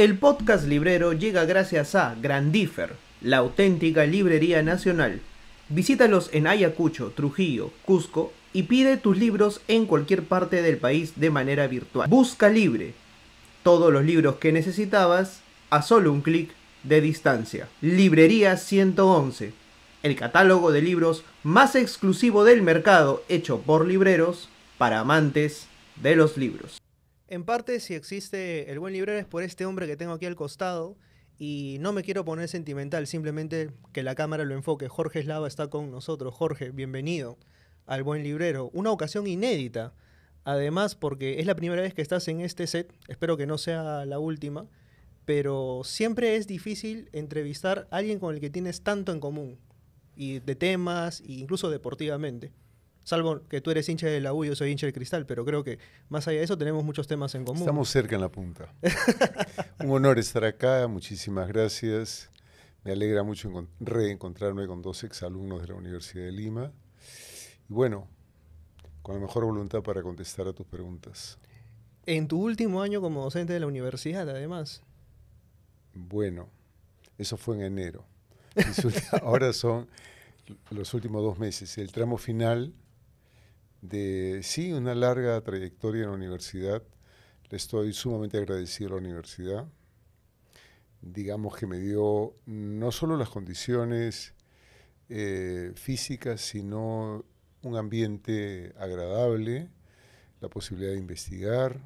El podcast librero llega gracias a Grandifer, la auténtica librería nacional. Visítalos en Ayacucho, Trujillo, Cusco y pide tus libros en cualquier parte del país de manera virtual. Busca Libre. Todos los libros que necesitabas a solo un clic de distancia. Librería 111. El catálogo de libros más exclusivo del mercado hecho por libreros para amantes de los libros. En parte, si existe el buen librero es por este hombre que tengo aquí al costado. Y no me quiero poner sentimental, simplemente que la cámara lo enfoque. Jorge Eslava está con nosotros. Jorge, bienvenido al buen librero. Una ocasión inédita. Además, porque es la primera vez que estás en este set. Espero que no sea la última. Pero siempre es difícil entrevistar a alguien con el que tienes tanto en común. Y de temas, e incluso deportivamente. Salvo que tú eres hincha de la U, yo soy hincha del Cristal, pero creo que más allá de eso tenemos muchos temas en común. Estamos cerca en la punta. Un honor estar acá, muchísimas gracias. Me alegra mucho reencontrarme con dos exalumnos de la Universidad de Lima. Y bueno, con la mejor voluntad para contestar a tus preguntas. En tu último año como docente de la universidad, además. Bueno, eso fue en enero. Ahora son los últimos dos meses. El tramo final de, sí, una larga trayectoria en la universidad. Le estoy sumamente agradecido a la universidad. Digamos que me dio no solo las condiciones eh, físicas, sino un ambiente agradable, la posibilidad de investigar.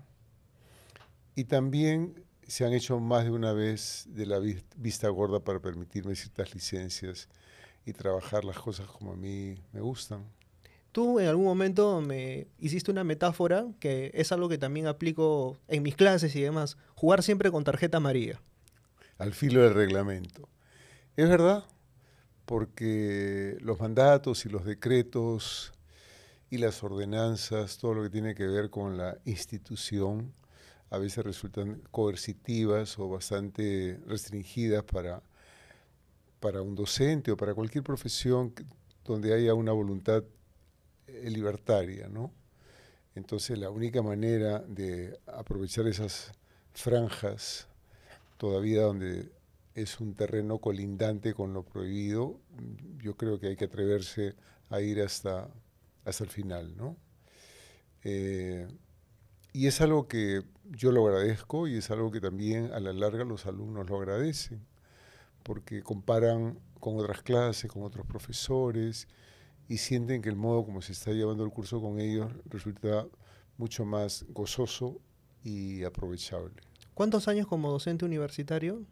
Y también se han hecho más de una vez de la vista gorda para permitirme ciertas licencias y trabajar las cosas como a mí me gustan. Tú en algún momento me hiciste una metáfora que es algo que también aplico en mis clases y demás, jugar siempre con tarjeta amarilla. Al filo del reglamento. Es verdad, porque los mandatos y los decretos y las ordenanzas, todo lo que tiene que ver con la institución, a veces resultan coercitivas o bastante restringidas para, para un docente o para cualquier profesión donde haya una voluntad libertaria, ¿no? Entonces la única manera de aprovechar esas franjas, todavía donde es un terreno colindante con lo prohibido, yo creo que hay que atreverse a ir hasta, hasta el final, ¿no? Eh, y es algo que yo lo agradezco y es algo que también a la larga los alumnos lo agradecen, porque comparan con otras clases, con otros profesores, y sienten que el modo como se está llevando el curso con ellos resulta mucho más gozoso y aprovechable. ¿Cuántos años como docente universitario?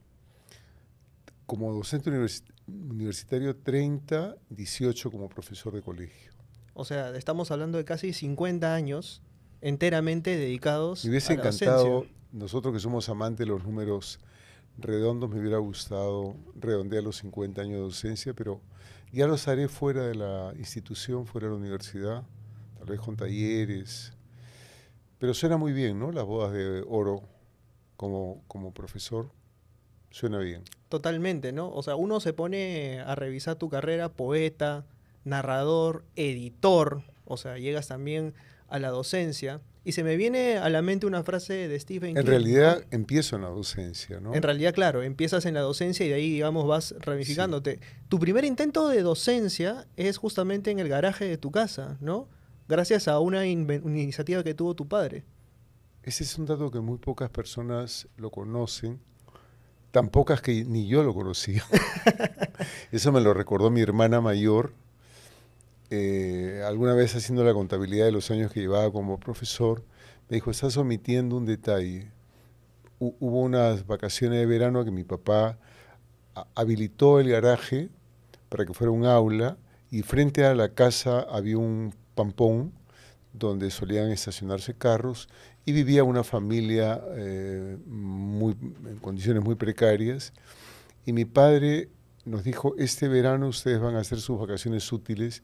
Como docente universitario 30, 18 como profesor de colegio. O sea, estamos hablando de casi 50 años enteramente dedicados me hubiese encantado, nosotros que somos amantes de los números redondos, me hubiera gustado redondear los 50 años de docencia, pero ya los haré fuera de la institución, fuera de la universidad, tal vez con talleres. Pero suena muy bien, ¿no? Las bodas de oro como, como profesor. Suena bien. Totalmente, ¿no? O sea, uno se pone a revisar tu carrera, poeta, narrador, editor, o sea, llegas también a la docencia. Y se me viene a la mente una frase de Stephen En realidad empiezo en la docencia, ¿no? En realidad, claro, empiezas en la docencia y de ahí, digamos, vas ramificándote. Tu primer intento de docencia es justamente en el garaje de tu casa, ¿no? Gracias a una, iniciativa que tuvo tu padre. Ese es un dato que muy pocas personas lo conocen, tan pocas que ni yo lo conocía. Eso me lo recordó mi hermana mayor, eh, alguna vez haciendo la contabilidad de los años que llevaba como profesor, me dijo, estás omitiendo un detalle. hubo unas vacaciones de verano que mi papá habilitó el garaje para que fuera un aula y frente a la casa había un pampón donde solían estacionarse carros y vivía una familia eh, muy, en condiciones muy precarias. Y mi padre nos dijo, este verano ustedes van a hacer sus vacaciones útiles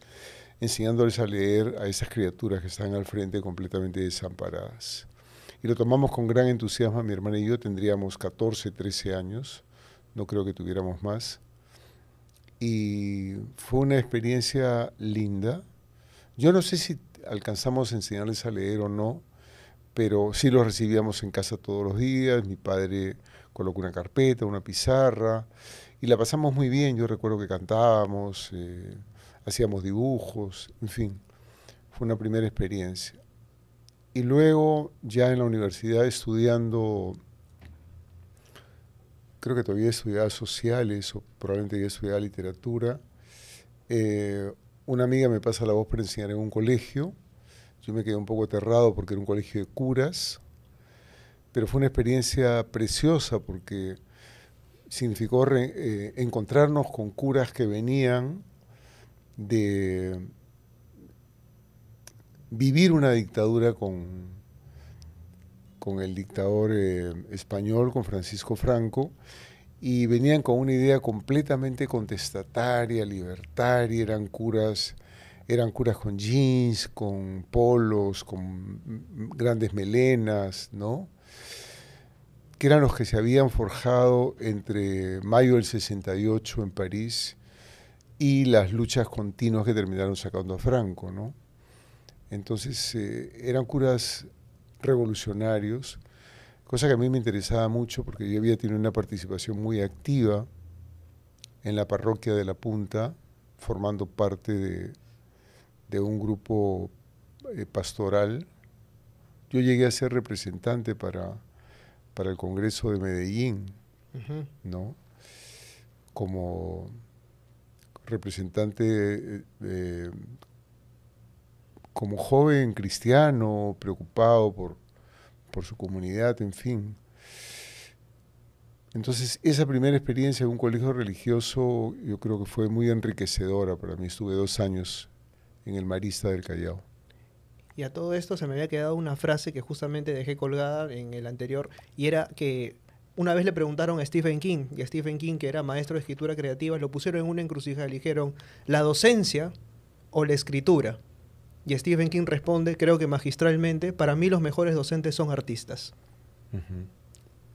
enseñándoles a leer a esas criaturas que están al frente completamente desamparadas. Y lo tomamos con gran entusiasmo, mi hermana y yo tendríamos 14, 13 años, no creo que tuviéramos más. Y fue una experiencia linda. Yo no sé si alcanzamos a enseñarles a leer o no, pero sí los recibíamos en casa todos los días. Mi padre colocó una carpeta, una pizarra, y la pasamos muy bien. Yo recuerdo que cantábamos, eh, hacíamos dibujos, en fin, fue una primera experiencia. Y luego, ya en la universidad, estudiando, creo que todavía estudiaba sociales o probablemente ya estudiaba literatura, eh, una amiga me pasa la voz para enseñar en un colegio. Yo me quedé un poco aterrado porque era un colegio de curas, pero fue una experiencia preciosa porque significó eh, encontrarnos con curas que venían de vivir una dictadura con, con el dictador eh, español, con Francisco Franco, y venían con una idea completamente contestataria, libertaria, eran curas, eran curas con jeans, con polos, con grandes melenas, ¿no? Que eran los que se habían forjado entre mayo del 68 en París y las luchas continuas que terminaron sacando a Franco, ¿no? Entonces eh, eran curas revolucionarios, cosa que a mí me interesaba mucho porque yo había tenido una participación muy activa en la parroquia de La Punta, formando parte de, un grupo eh, pastoral. Yo llegué a ser representante para, para el Congreso de Medellín, ¿no? Como representante eh, como joven cristiano, preocupado por, por su comunidad, en fin. Entonces, esa primera experiencia en un colegio religioso yo creo que fue muy enriquecedora para mí. Estuve dos años en el Marista del Callao. Y a todo esto se me había quedado una frase que justamente dejé colgada en el anterior, y era que una vez le preguntaron a Stephen King, y a Stephen King, que era maestro de escritura creativa, lo pusieron en una encrucijada y le dijeron, ¿la docencia o la escritura? Y Stephen King responde, creo que magistralmente, para mí los mejores docentes son artistas.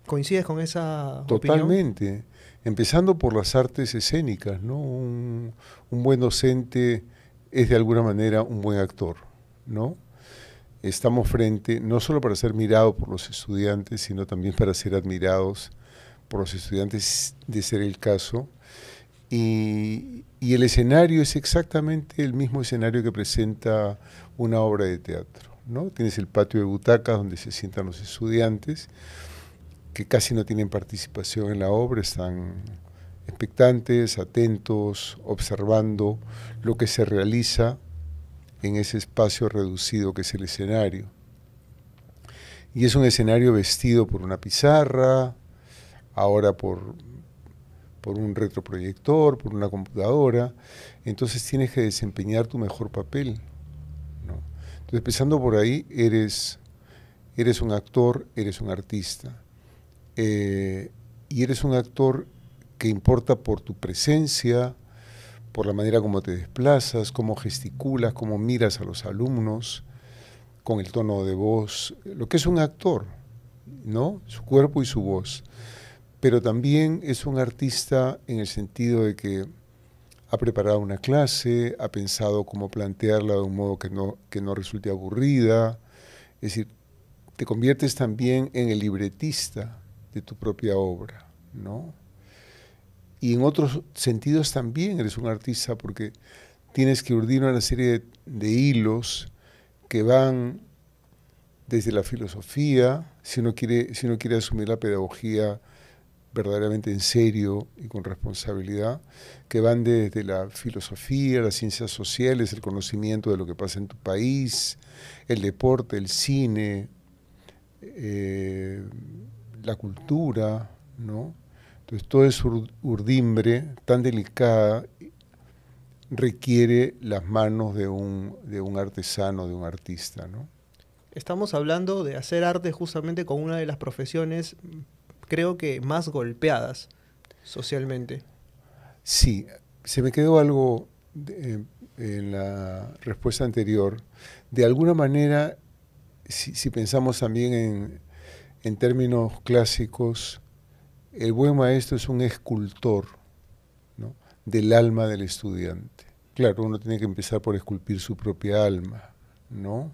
¿Coincides con esa Totalmente. Empezando por las artes escénicas, ¿no? Un, buen docente es de alguna manera un buen actor, ¿no? Estamos frente no solo para ser mirados por los estudiantes, sino también para ser admirados por los estudiantes, de ser el caso. Y, y el escenario es exactamente el mismo escenario que presenta una obra de teatro. ¿no? Tienes el patio de butacas donde se sientan los estudiantes, que casi no tienen participación en la obra, están expectantes, atentos, observando lo que se realiza en ese espacio reducido que es el escenario. Y es un escenario vestido por una pizarra, ahora por por un retroproyector, por una computadora, entonces tienes que desempeñar tu mejor papel. Entonces, empezando por ahí, eres, eres un actor, eres un artista. Eh, y eres un actor que importa por tu presencia, por la manera como te desplazas, cómo gesticulas, cómo miras a los alumnos, con el tono de voz, lo que es un actor, ¿no? Su cuerpo y su voz pero también es un artista en el sentido de que ha preparado una clase, ha pensado cómo plantearla de un modo que no, que no resulte aburrida. Es decir, te conviertes también en el libretista de tu propia obra, ¿no? Y en otros sentidos también eres un artista porque tienes que urdir una serie de, hilos que van desde la filosofía, si uno quiere, si uno quiere asumir la pedagogía verdaderamente en serio y con responsabilidad, que van desde la filosofía, las ciencias sociales, el conocimiento de lo que pasa en tu país, el deporte, el cine, eh, la cultura, ¿no? Entonces, todo es urdimbre tan delicada requiere las manos de un, de un artesano, de un artista, ¿no? Estamos hablando de hacer arte justamente con una de las profesiones creo que más golpeadas socialmente. Sí, se me quedó algo eh, en la respuesta anterior. De alguna manera, si, pensamos también en, términos clásicos, el buen maestro es un escultor del alma del estudiante. Claro, uno tiene que empezar por esculpir su propia alma, ¿no?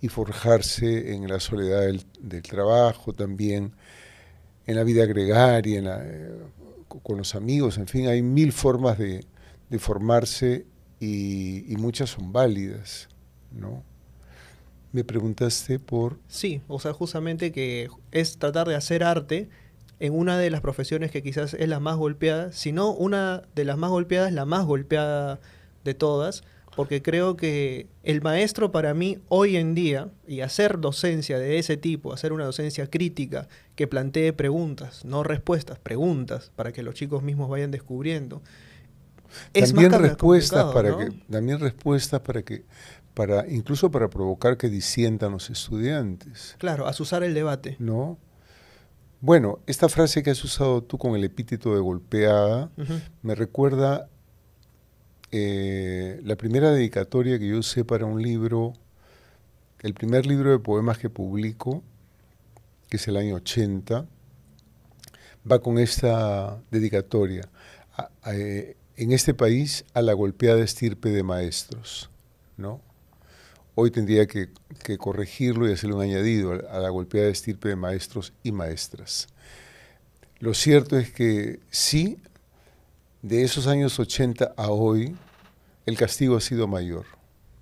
Y forjarse en la soledad del, trabajo también en la vida gregaria, eh, con los amigos, en fin, hay mil formas de, formarse y, y, muchas son válidas, ¿no? Me preguntaste por... Sí, o sea, justamente que es tratar de hacer arte en una de las profesiones que quizás es la más golpeada, si no una de las más golpeadas, la más golpeada de todas, porque creo que el maestro para mí hoy en día, y hacer docencia de ese tipo, hacer una docencia crítica que plantee preguntas, no respuestas, preguntas, para que los chicos mismos vayan descubriendo. Es también respuestas para que, también respuestas para que para incluso para provocar que disientan los estudiantes. Claro, asusar el debate. ¿No? Bueno, esta frase que has usado tú con el epíteto de golpeada me recuerda eh, la primera dedicatoria que yo usé para un libro, el primer libro de poemas que publico, que es el año 80, va con esta dedicatoria. Eh, en este país a la golpeada estirpe de maestros, ¿no? Hoy tendría que, corregirlo y hacerle un añadido a la golpeada estirpe de maestros y maestras. Lo cierto es que sí, de esos años 80 a hoy, el castigo ha sido mayor,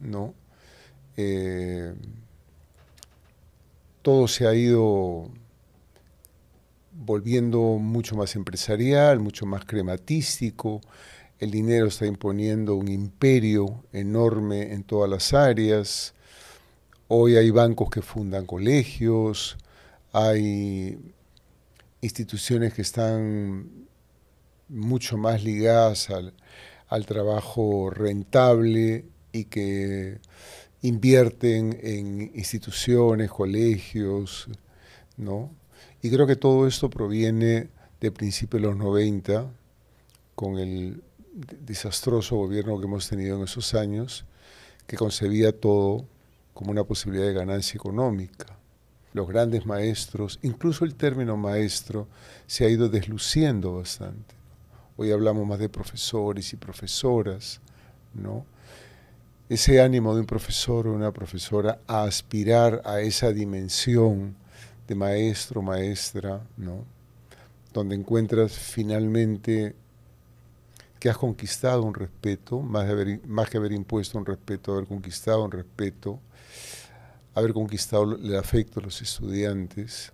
¿no? Eh, todo se ha ido volviendo mucho más empresarial, mucho más crematístico, el dinero está imponiendo un imperio enorme en todas las áreas. Hoy hay bancos que fundan colegios, hay instituciones que están mucho más ligadas al, trabajo rentable y que invierten en instituciones, colegios, ¿no? Y creo que todo esto proviene de principios de los 90, con el desastroso gobierno que hemos tenido en esos años, que concebía todo como una posibilidad de ganancia económica. Los grandes maestros, incluso el término maestro, se ha ido desluciendo bastante. Hoy hablamos más de profesores y profesoras, ¿no? Ese ánimo de un profesor o una profesora a aspirar a esa dimensión de maestro, maestra, ¿no? Donde encuentras finalmente que has conquistado un respeto, más, que haber impuesto un respeto, haber conquistado un respeto, haber conquistado el afecto de los estudiantes,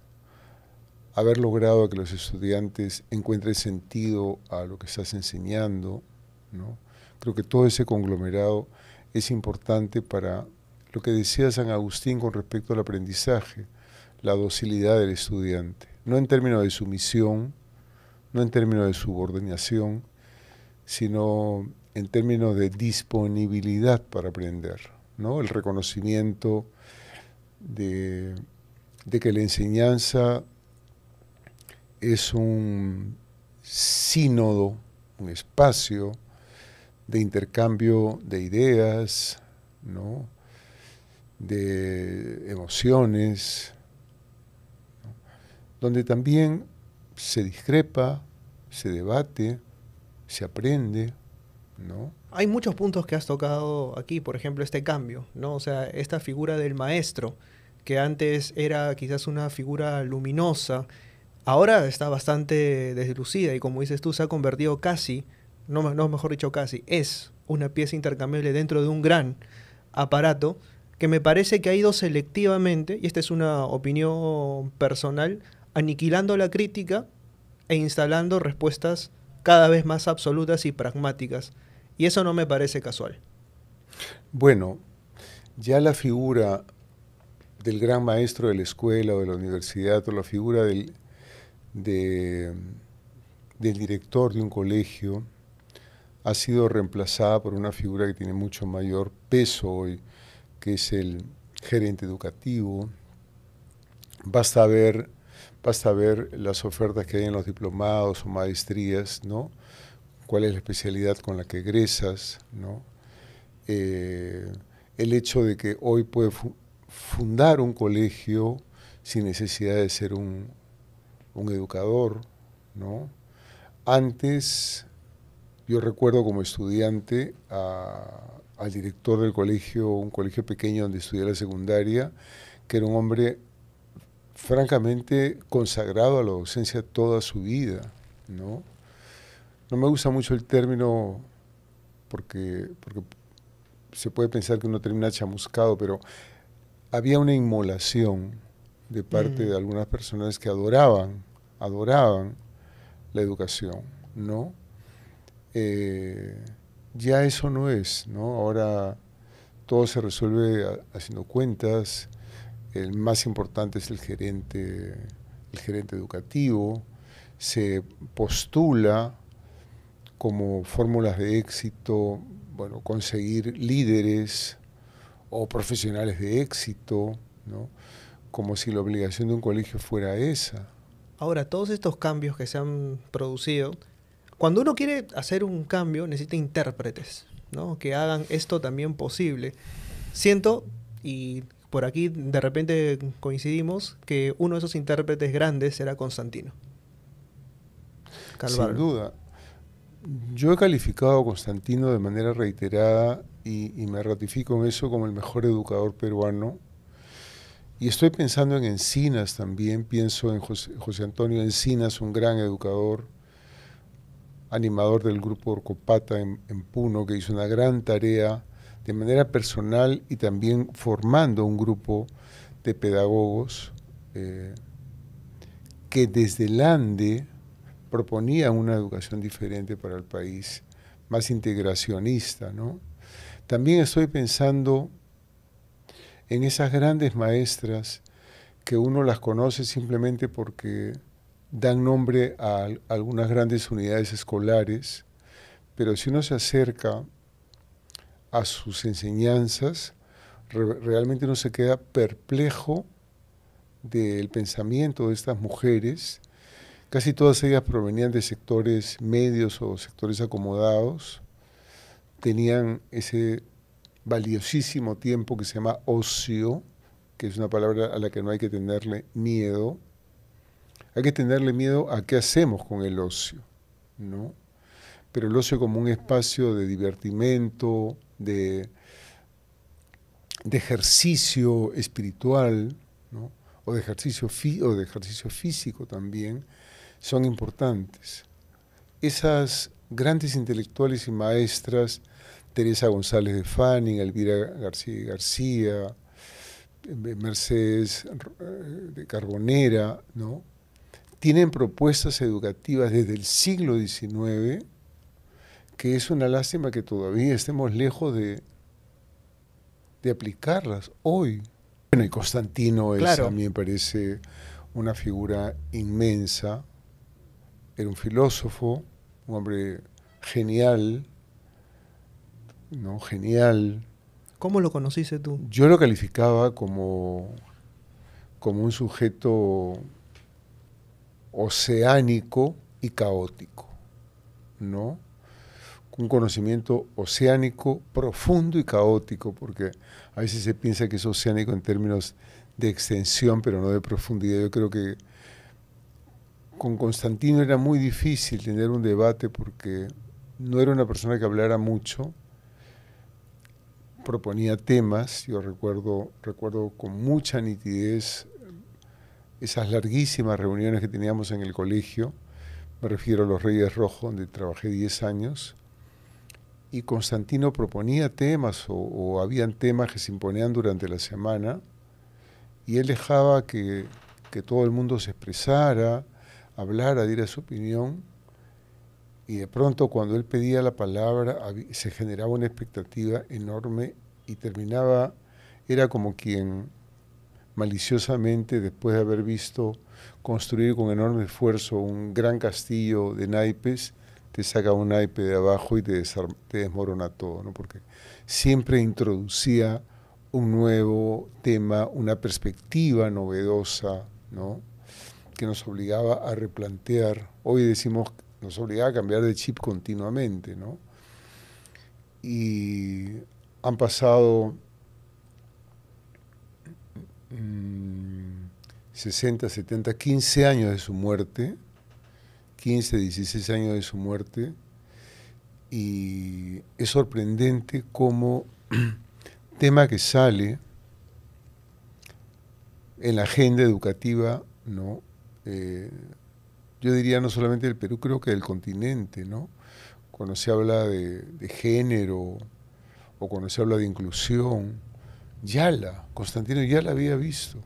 haber logrado que los estudiantes encuentren sentido a lo que estás enseñando. ¿no? Creo que todo ese conglomerado es importante para lo que decía San Agustín con respecto al aprendizaje, la docilidad del estudiante, no en términos de sumisión, no en términos de subordinación, sino en términos de disponibilidad para aprender, ¿no? el reconocimiento de, que la enseñanza es un sínodo, un espacio de intercambio de ideas, ¿no? de emociones, donde también se discrepa, se debate, se aprende, ¿no? Hay muchos puntos que has tocado aquí, por ejemplo, este cambio, ¿no? O sea, esta figura del maestro, que antes era quizás una figura luminosa, ahora está bastante deslucida y como dices tú, se ha convertido casi, no, no mejor dicho casi, es una pieza intercambiable dentro de un gran aparato que me parece que ha ido selectivamente, y esta es una opinión personal, aniquilando la crítica e instalando respuestas cada vez más absolutas y pragmáticas. Y eso no me parece casual. Bueno, ya la figura del gran maestro de la escuela o de la universidad o la figura del, del director de un colegio ha sido reemplazada por una figura que tiene mucho mayor peso hoy, que es el gerente educativo. Basta ver Basta ver las ofertas que hay en los diplomados o maestrías, ¿no? ¿Cuál es la especialidad con la que egresas, ¿no? Eh, el hecho de que hoy puede fundar un colegio sin necesidad de ser un, educador, ¿no? Antes, yo recuerdo como estudiante al director del colegio, un colegio pequeño donde estudié la secundaria, que era un hombre francamente consagrado a la docencia toda su vida, ¿no? No me gusta mucho el término porque, porque se puede pensar que uno termina chamuscado, pero había una inmolación de parte de algunas personas que adoraban, adoraban la educación, ¿no? Eh, ya eso no es, ¿no? Ahora todo se resuelve haciendo cuentas, el más importante es el gerente, el gerente educativo, se postula como fórmulas de éxito, bueno, conseguir líderes o profesionales de éxito, ¿no? como si la obligación de un colegio fuera esa. Ahora, todos estos cambios que se han producido, cuando uno quiere hacer un cambio, necesita intérpretes, ¿no? Que hagan esto también posible. Siento, y por aquí de repente coincidimos, que uno de esos intérpretes grandes era Constantino. Sin duda. Yo he calificado a Constantino de manera reiterada y, y me ratifico en eso como el mejor educador peruano y estoy pensando en Encinas también, pienso en José, Antonio Encinas, un gran educador, animador del grupo Orcopata en, Puno, que hizo una gran tarea de manera personal y también formando un grupo de pedagogos eh, que desde el ANDE proponía una educación diferente para el país, más integracionista. ¿no? También estoy pensando en esas grandes maestras que uno las conoce simplemente porque dan nombre a algunas grandes unidades escolares, pero si uno se acerca a sus enseñanzas, realmente uno se queda perplejo del pensamiento de estas mujeres. Casi todas ellas provenían de sectores medios o sectores acomodados, tenían ese valiosísimo tiempo que se llama ocio, que es una palabra a la que no hay que tenerle miedo. Hay que tenerle miedo a qué hacemos con el ocio, ¿no? Pero el ocio como un espacio de divertimento, de, de ejercicio espiritual, o, de ejercicio o de ejercicio físico también, son importantes. Esas grandes intelectuales y maestras Teresa González de Fanning, Elvira García García, Mercedes eh, de Carbonera, ¿no? tienen propuestas educativas desde el siglo XIX que es una lástima que todavía estemos lejos de, de aplicarlas hoy. Bueno, y Constantino es, a mí me parece una figura inmensa, era un filósofo, un hombre genial, ¿no? genial. ¿Cómo lo conociste tú? Yo lo calificaba como, como un sujeto oceánico y caótico, ¿no? Un conocimiento oceánico profundo y caótico, porque a veces se piensa que es oceánico en términos de extensión, pero no de profundidad. Yo creo que con Constantino era muy difícil tener un debate porque no era una persona que hablara mucho, proponía temas, yo recuerdo, recuerdo con mucha nitidez esas larguísimas reuniones que teníamos en el colegio, me refiero a los Reyes Rojos, donde trabajé 10 años, y Constantino proponía temas o, o, habían temas que se imponían durante la semana, y él dejaba que, que todo el mundo se expresara, hablara, diera su opinión, y de pronto cuando él pedía la palabra se generaba una expectativa enorme y terminaba, era como quien maliciosamente, después de haber visto construir con enorme esfuerzo un gran castillo de naipes, te saca un naipe de abajo y te, desmorona todo, ¿no? porque siempre introducía un nuevo tema, una perspectiva novedosa, ¿no? que nos obligaba a replantear. Hoy decimos nos obligaba a cambiar de chip continuamente, ¿no? Y han pasado 60, 70, 15 años de su muerte, 15, 16 años de su muerte, y es sorprendente cómo tema que sale en la agenda educativa, ¿no? Eh, yo diría no solamente del Perú, creo que del continente, ¿no? Cuando se habla de, género o cuando se habla de inclusión, Yala, Constantino ya la había visto,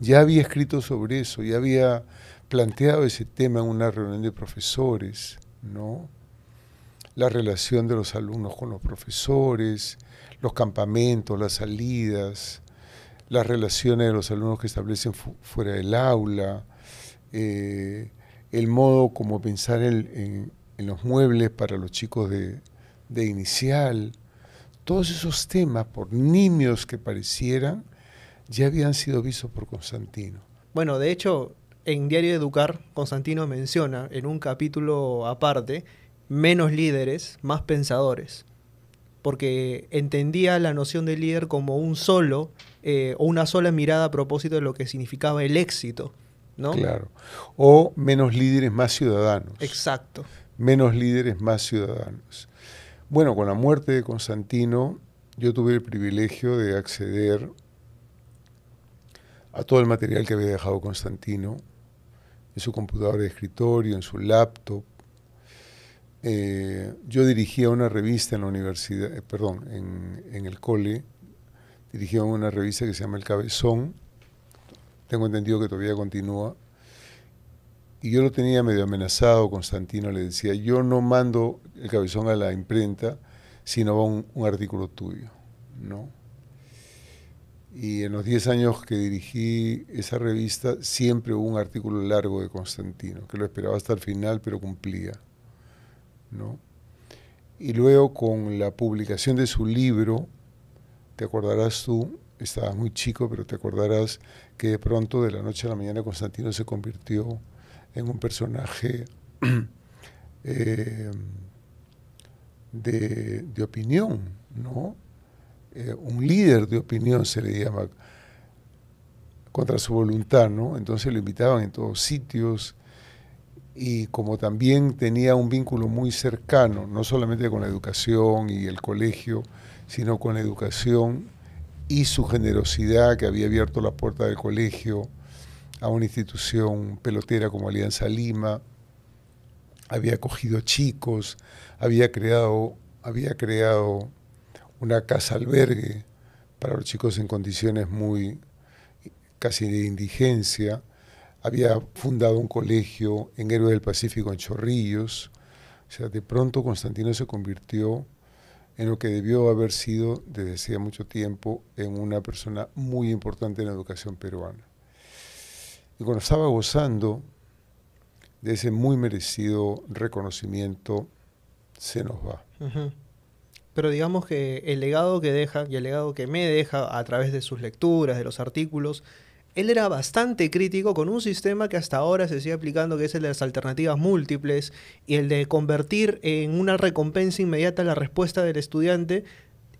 ya había escrito sobre eso, ya había planteado ese tema en una reunión de profesores, ¿no? La relación de los alumnos con los profesores, los campamentos, las salidas, las relaciones de los alumnos que establecen fuera del aula, eh, el modo como pensar en, los muebles para los chicos de, inicial, todos esos temas, por nimios que parecieran, ya habían sido vistos por Constantino. Bueno, de hecho, en Diario Educar, Constantino menciona en un capítulo aparte, menos líderes, más pensadores porque entendía la noción de líder como un solo eh, o una sola mirada a propósito de lo que significaba el éxito, ¿no? Claro. O menos líderes, más ciudadanos. Exacto. Menos líderes, más ciudadanos. Bueno, con la muerte de Constantino, yo tuve el privilegio de acceder a todo el material que había dejado Constantino en su computadora de escritorio, en su laptop, eh, yo dirigía una revista en la universidad, eh, perdón, en, el cole, dirigía una revista que se llama El Cabezón, tengo entendido que todavía continúa, y yo lo tenía medio amenazado, Constantino le decía, yo no mando el cabezón a la imprenta, sino va un, un artículo tuyo, ¿no? Y en los 10 años que dirigí esa revista, siempre hubo un artículo largo de Constantino, que lo esperaba hasta el final, pero cumplía. Y luego con la publicación de su libro, te acordarás tú, estabas muy chico, pero te acordarás que de pronto de la noche a la mañana Constantino se convirtió en un personaje eh, de, opinión, ¿no? Eh, un líder de opinión se le llama contra su voluntad, ¿no? Entonces lo invitaban en todos sitios, y como también tenía un vínculo muy cercano, no solamente con la educación y el colegio, sino con la educación y su generosidad que había abierto la puerta del colegio a una institución pelotera como Alianza Lima, había acogido chicos, había creado, había creado una casa albergue para los chicos en condiciones muy casi de indigencia, había fundado un colegio en Héroe del Pacífico en Chorrillos. O sea, de pronto Constantino se convirtió en lo que debió haber sido desde hacía mucho tiempo en una persona muy importante en la educación peruana. Y cuando estaba gozando de ese muy merecido reconocimiento, se nos va. Pero digamos que el legado que deja y el legado que me deja a través de sus lecturas, de los artículos, él era bastante crítico con un sistema que hasta ahora se sigue aplicando, que es el de las alternativas múltiples y el de convertir en una recompensa inmediata la respuesta del estudiante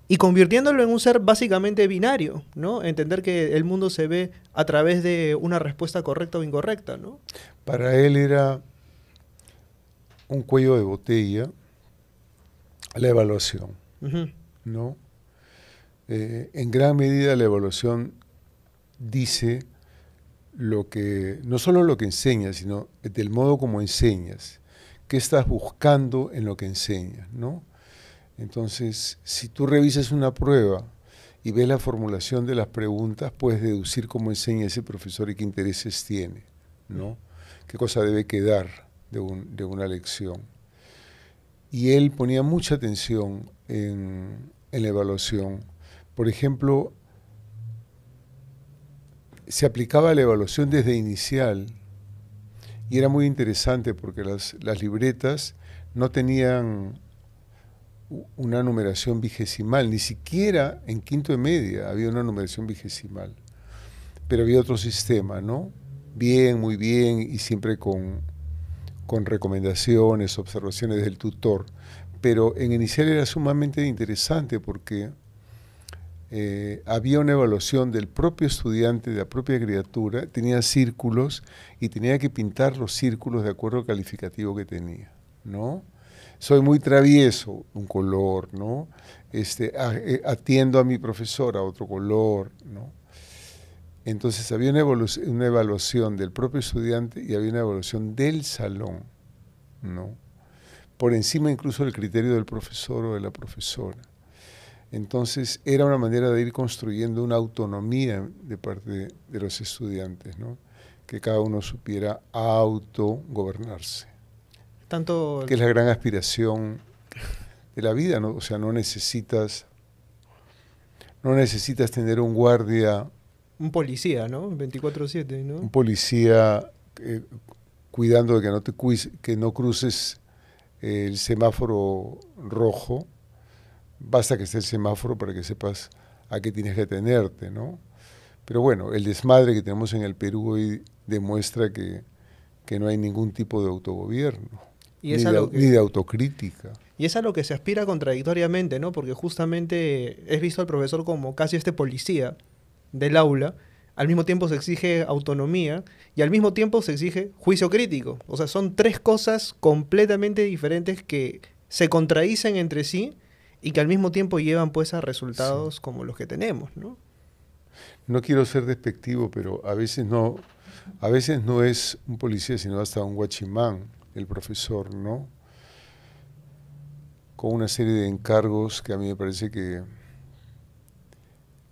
y convirtiéndolo en un ser básicamente binario, ¿no? Entender que el mundo se ve a través de una respuesta correcta o incorrecta, ¿no? Para él era un cuello de botella la evaluación, ¿no? Eh, en gran medida la evaluación dice lo que, no solo lo que enseñas, sino del modo como enseñas, qué estás buscando en lo que enseñas, ¿no? Entonces, si tú revisas una prueba y ves la formulación de las preguntas, puedes deducir cómo enseña ese profesor y qué intereses tiene, ¿no? Qué cosa debe quedar de, de una lección. Y él ponía mucha atención en, la evaluación. Por ejemplo, se aplicaba la evaluación desde inicial y era muy interesante porque las, libretas no tenían una numeración vigesimal, ni siquiera en quinto de media había una numeración vigesimal, pero había otro sistema, ¿no? Bien, muy bien y siempre con, con recomendaciones, observaciones del tutor, pero en inicial era sumamente interesante porque eh, había una evaluación del propio estudiante, de la propia criatura, tenía círculos y tenía que pintar los círculos de acuerdo al calificativo que tenía, ¿no? Soy muy travieso, un color, ¿no? Este, eh, atiendo a mi profesor a otro color, ¿no? Entonces había una, una evaluación del propio estudiante y había una evaluación del salón, ¿no? Por encima incluso del criterio del profesor o de la profesora. Entonces era una manera de ir construyendo una autonomía de parte de, los estudiantes, ¿no? que cada uno supiera autogobernarse. Tanto que es la gran aspiración de la vida, ¿no? O sea, no necesitas no necesitas tener un guardia un policía, ¿no? 24/7, ¿no? Un policía eh, cuidando de que no te que no cruces el semáforo rojo basta que esté el semáforo para que sepas a qué tienes que tenerte, ¿no? Pero bueno, el desmadre que tenemos en el Perú hoy demuestra que, no hay ningún tipo de autogobierno, ni, de, ni, de, autocrítica. Y es a lo que se aspira contradictoriamente, ¿no? Porque justamente es visto al profesor como casi este policía del aula, al mismo tiempo se exige autonomía y al mismo tiempo se exige juicio crítico. O sea, son tres cosas completamente diferentes que se contradicen entre sí y que al mismo tiempo llevan pues a resultados como los que tenemos, ¿no? No quiero ser despectivo, pero a veces no, a veces no es un policía, sino hasta un guachimán, el profesor, ¿no? Con una serie de encargos que a mí me parece que,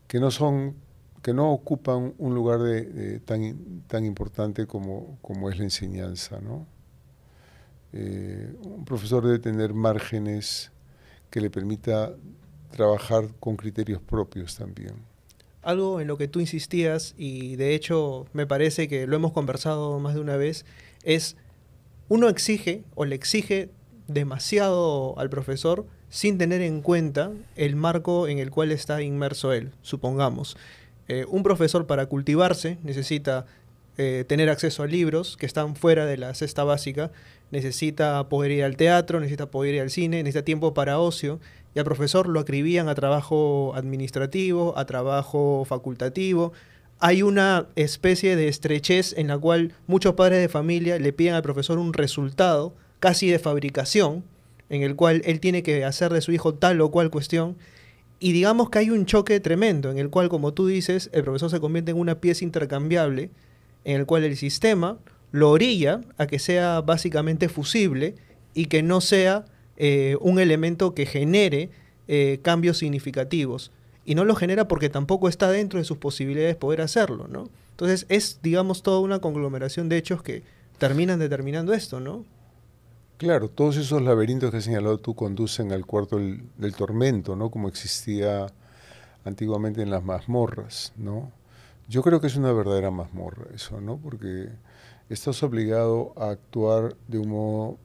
que no son, que no ocupan un lugar de, tan, tan importante como, como es la enseñanza, ¿no? Eh, un profesor debe tener márgenes que le permita trabajar con criterios propios también. Algo en lo que tú insistías, y de hecho me parece que lo hemos conversado más de una vez, es uno exige o le exige demasiado al profesor sin tener en cuenta el marco en el cual está inmerso él, supongamos. Eh, un profesor para cultivarse necesita eh, tener acceso a libros que están fuera de la cesta básica, necesita poder ir al teatro, necesita poder ir al cine, necesita tiempo para ocio, y al profesor lo acribían a trabajo administrativo, a trabajo facultativo. Hay una especie de estrechez en la cual muchos padres de familia le piden al profesor un resultado casi de fabricación, en el cual él tiene que hacer de su hijo tal o cual cuestión, y digamos que hay un choque tremendo, en el cual, como tú dices, el profesor se convierte en una pieza intercambiable, en el cual el sistema lo orilla a que sea básicamente fusible y que no sea eh, un elemento que genere eh, cambios significativos. Y no lo genera porque tampoco está dentro de sus posibilidades poder hacerlo, ¿no? Entonces es, digamos, toda una conglomeración de hechos que terminan determinando esto, ¿no? Claro, todos esos laberintos que has señalado tú conducen al cuarto del, tormento, ¿no? Como existía antiguamente en las mazmorras, ¿no? Yo creo que es una verdadera mazmorra eso, ¿no? Porque estás obligado a actuar de un modo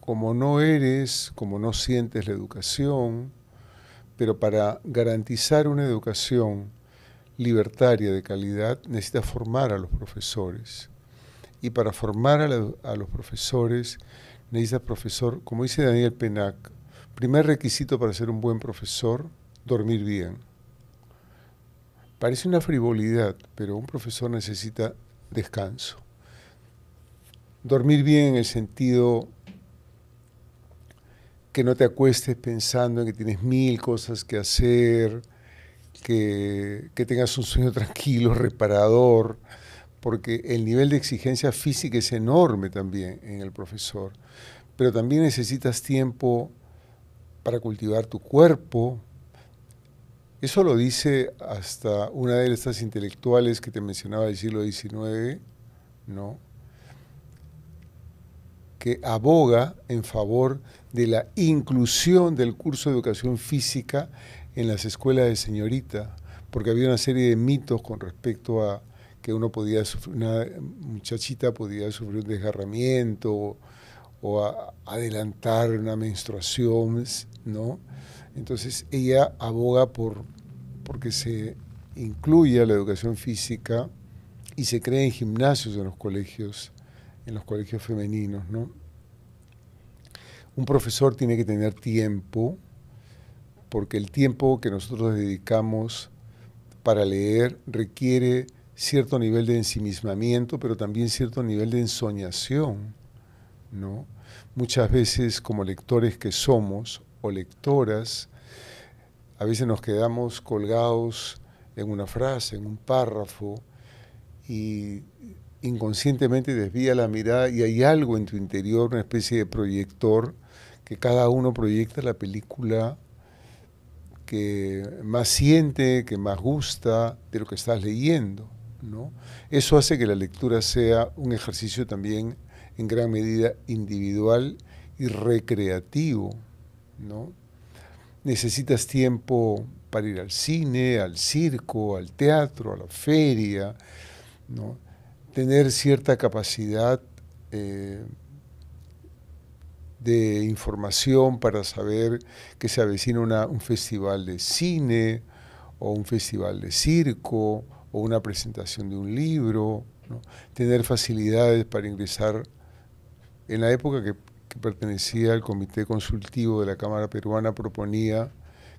como no eres, como no sientes la educación, pero para garantizar una educación libertaria de calidad necesitas formar a los profesores. Y para formar a, los profesores necesitas profesor, como dice Daniel Penac, primer requisito para ser un buen profesor, dormir bien. Parece una frivolidad, pero un profesor necesita descanso. Dormir bien en el sentido que no te acuestes pensando en que tienes mil cosas que hacer, que, tengas un sueño tranquilo, reparador, porque el nivel de exigencia física es enorme también en el profesor, pero también necesitas tiempo para cultivar tu cuerpo. Eso lo dice hasta una de estas intelectuales que te mencionaba del siglo XIX, ¿no? que aboga en favor de la inclusión del curso de educación física en las escuelas de señorita, porque había una serie de mitos con respecto a que uno podía sufrir, una muchachita podía sufrir un desgarramiento o, adelantar una menstruación, ¿no? Entonces ella aboga por porque se incluya la educación física y se creen gimnasios en los colegios, en los colegios femeninos, ¿no? Un profesor tiene que tener tiempo, porque el tiempo que nosotros dedicamos para leer requiere cierto nivel de ensimismamiento, pero también cierto nivel de ensoñación, ¿no? Muchas veces como lectores que somos o lectoras, a veces nos quedamos colgados en una frase, en un párrafo, y inconscientemente desvía la mirada y hay algo en tu interior, una especie de proyector, que cada uno proyecta la película que más siente, que más gusta de lo que estás leyendo. ¿No? Eso hace que la lectura sea un ejercicio también en gran medida individual y recreativo. ¿no? Necesitas tiempo para ir al cine, al circo, al teatro, a la feria, ¿no? tener cierta capacidad eh, de información para saber que se avecina un festival de cine o un festival de circo o una presentación de un libro, tener facilidades para ingresar. En la época que, pertenecía al comité consultivo de la Cámara Peruana proponía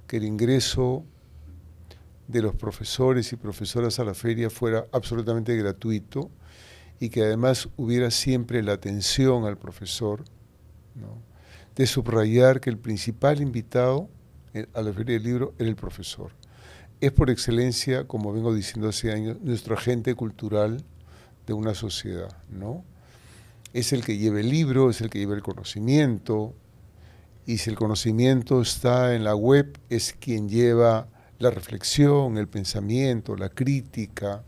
que el ingreso de los profesores y profesoras a la feria fuera absolutamente gratuito y que además hubiera siempre la atención al profesor, de subrayar que el principal invitado eh, a la feria del libro era el profesor. Es por excelencia, como vengo diciendo hace años, nuestro agente cultural de una sociedad, ¿no? Es el que lleva el libro, es el que lleva el conocimiento, y si el conocimiento está en la web, es quien lleva la reflexión, el pensamiento, la crítica,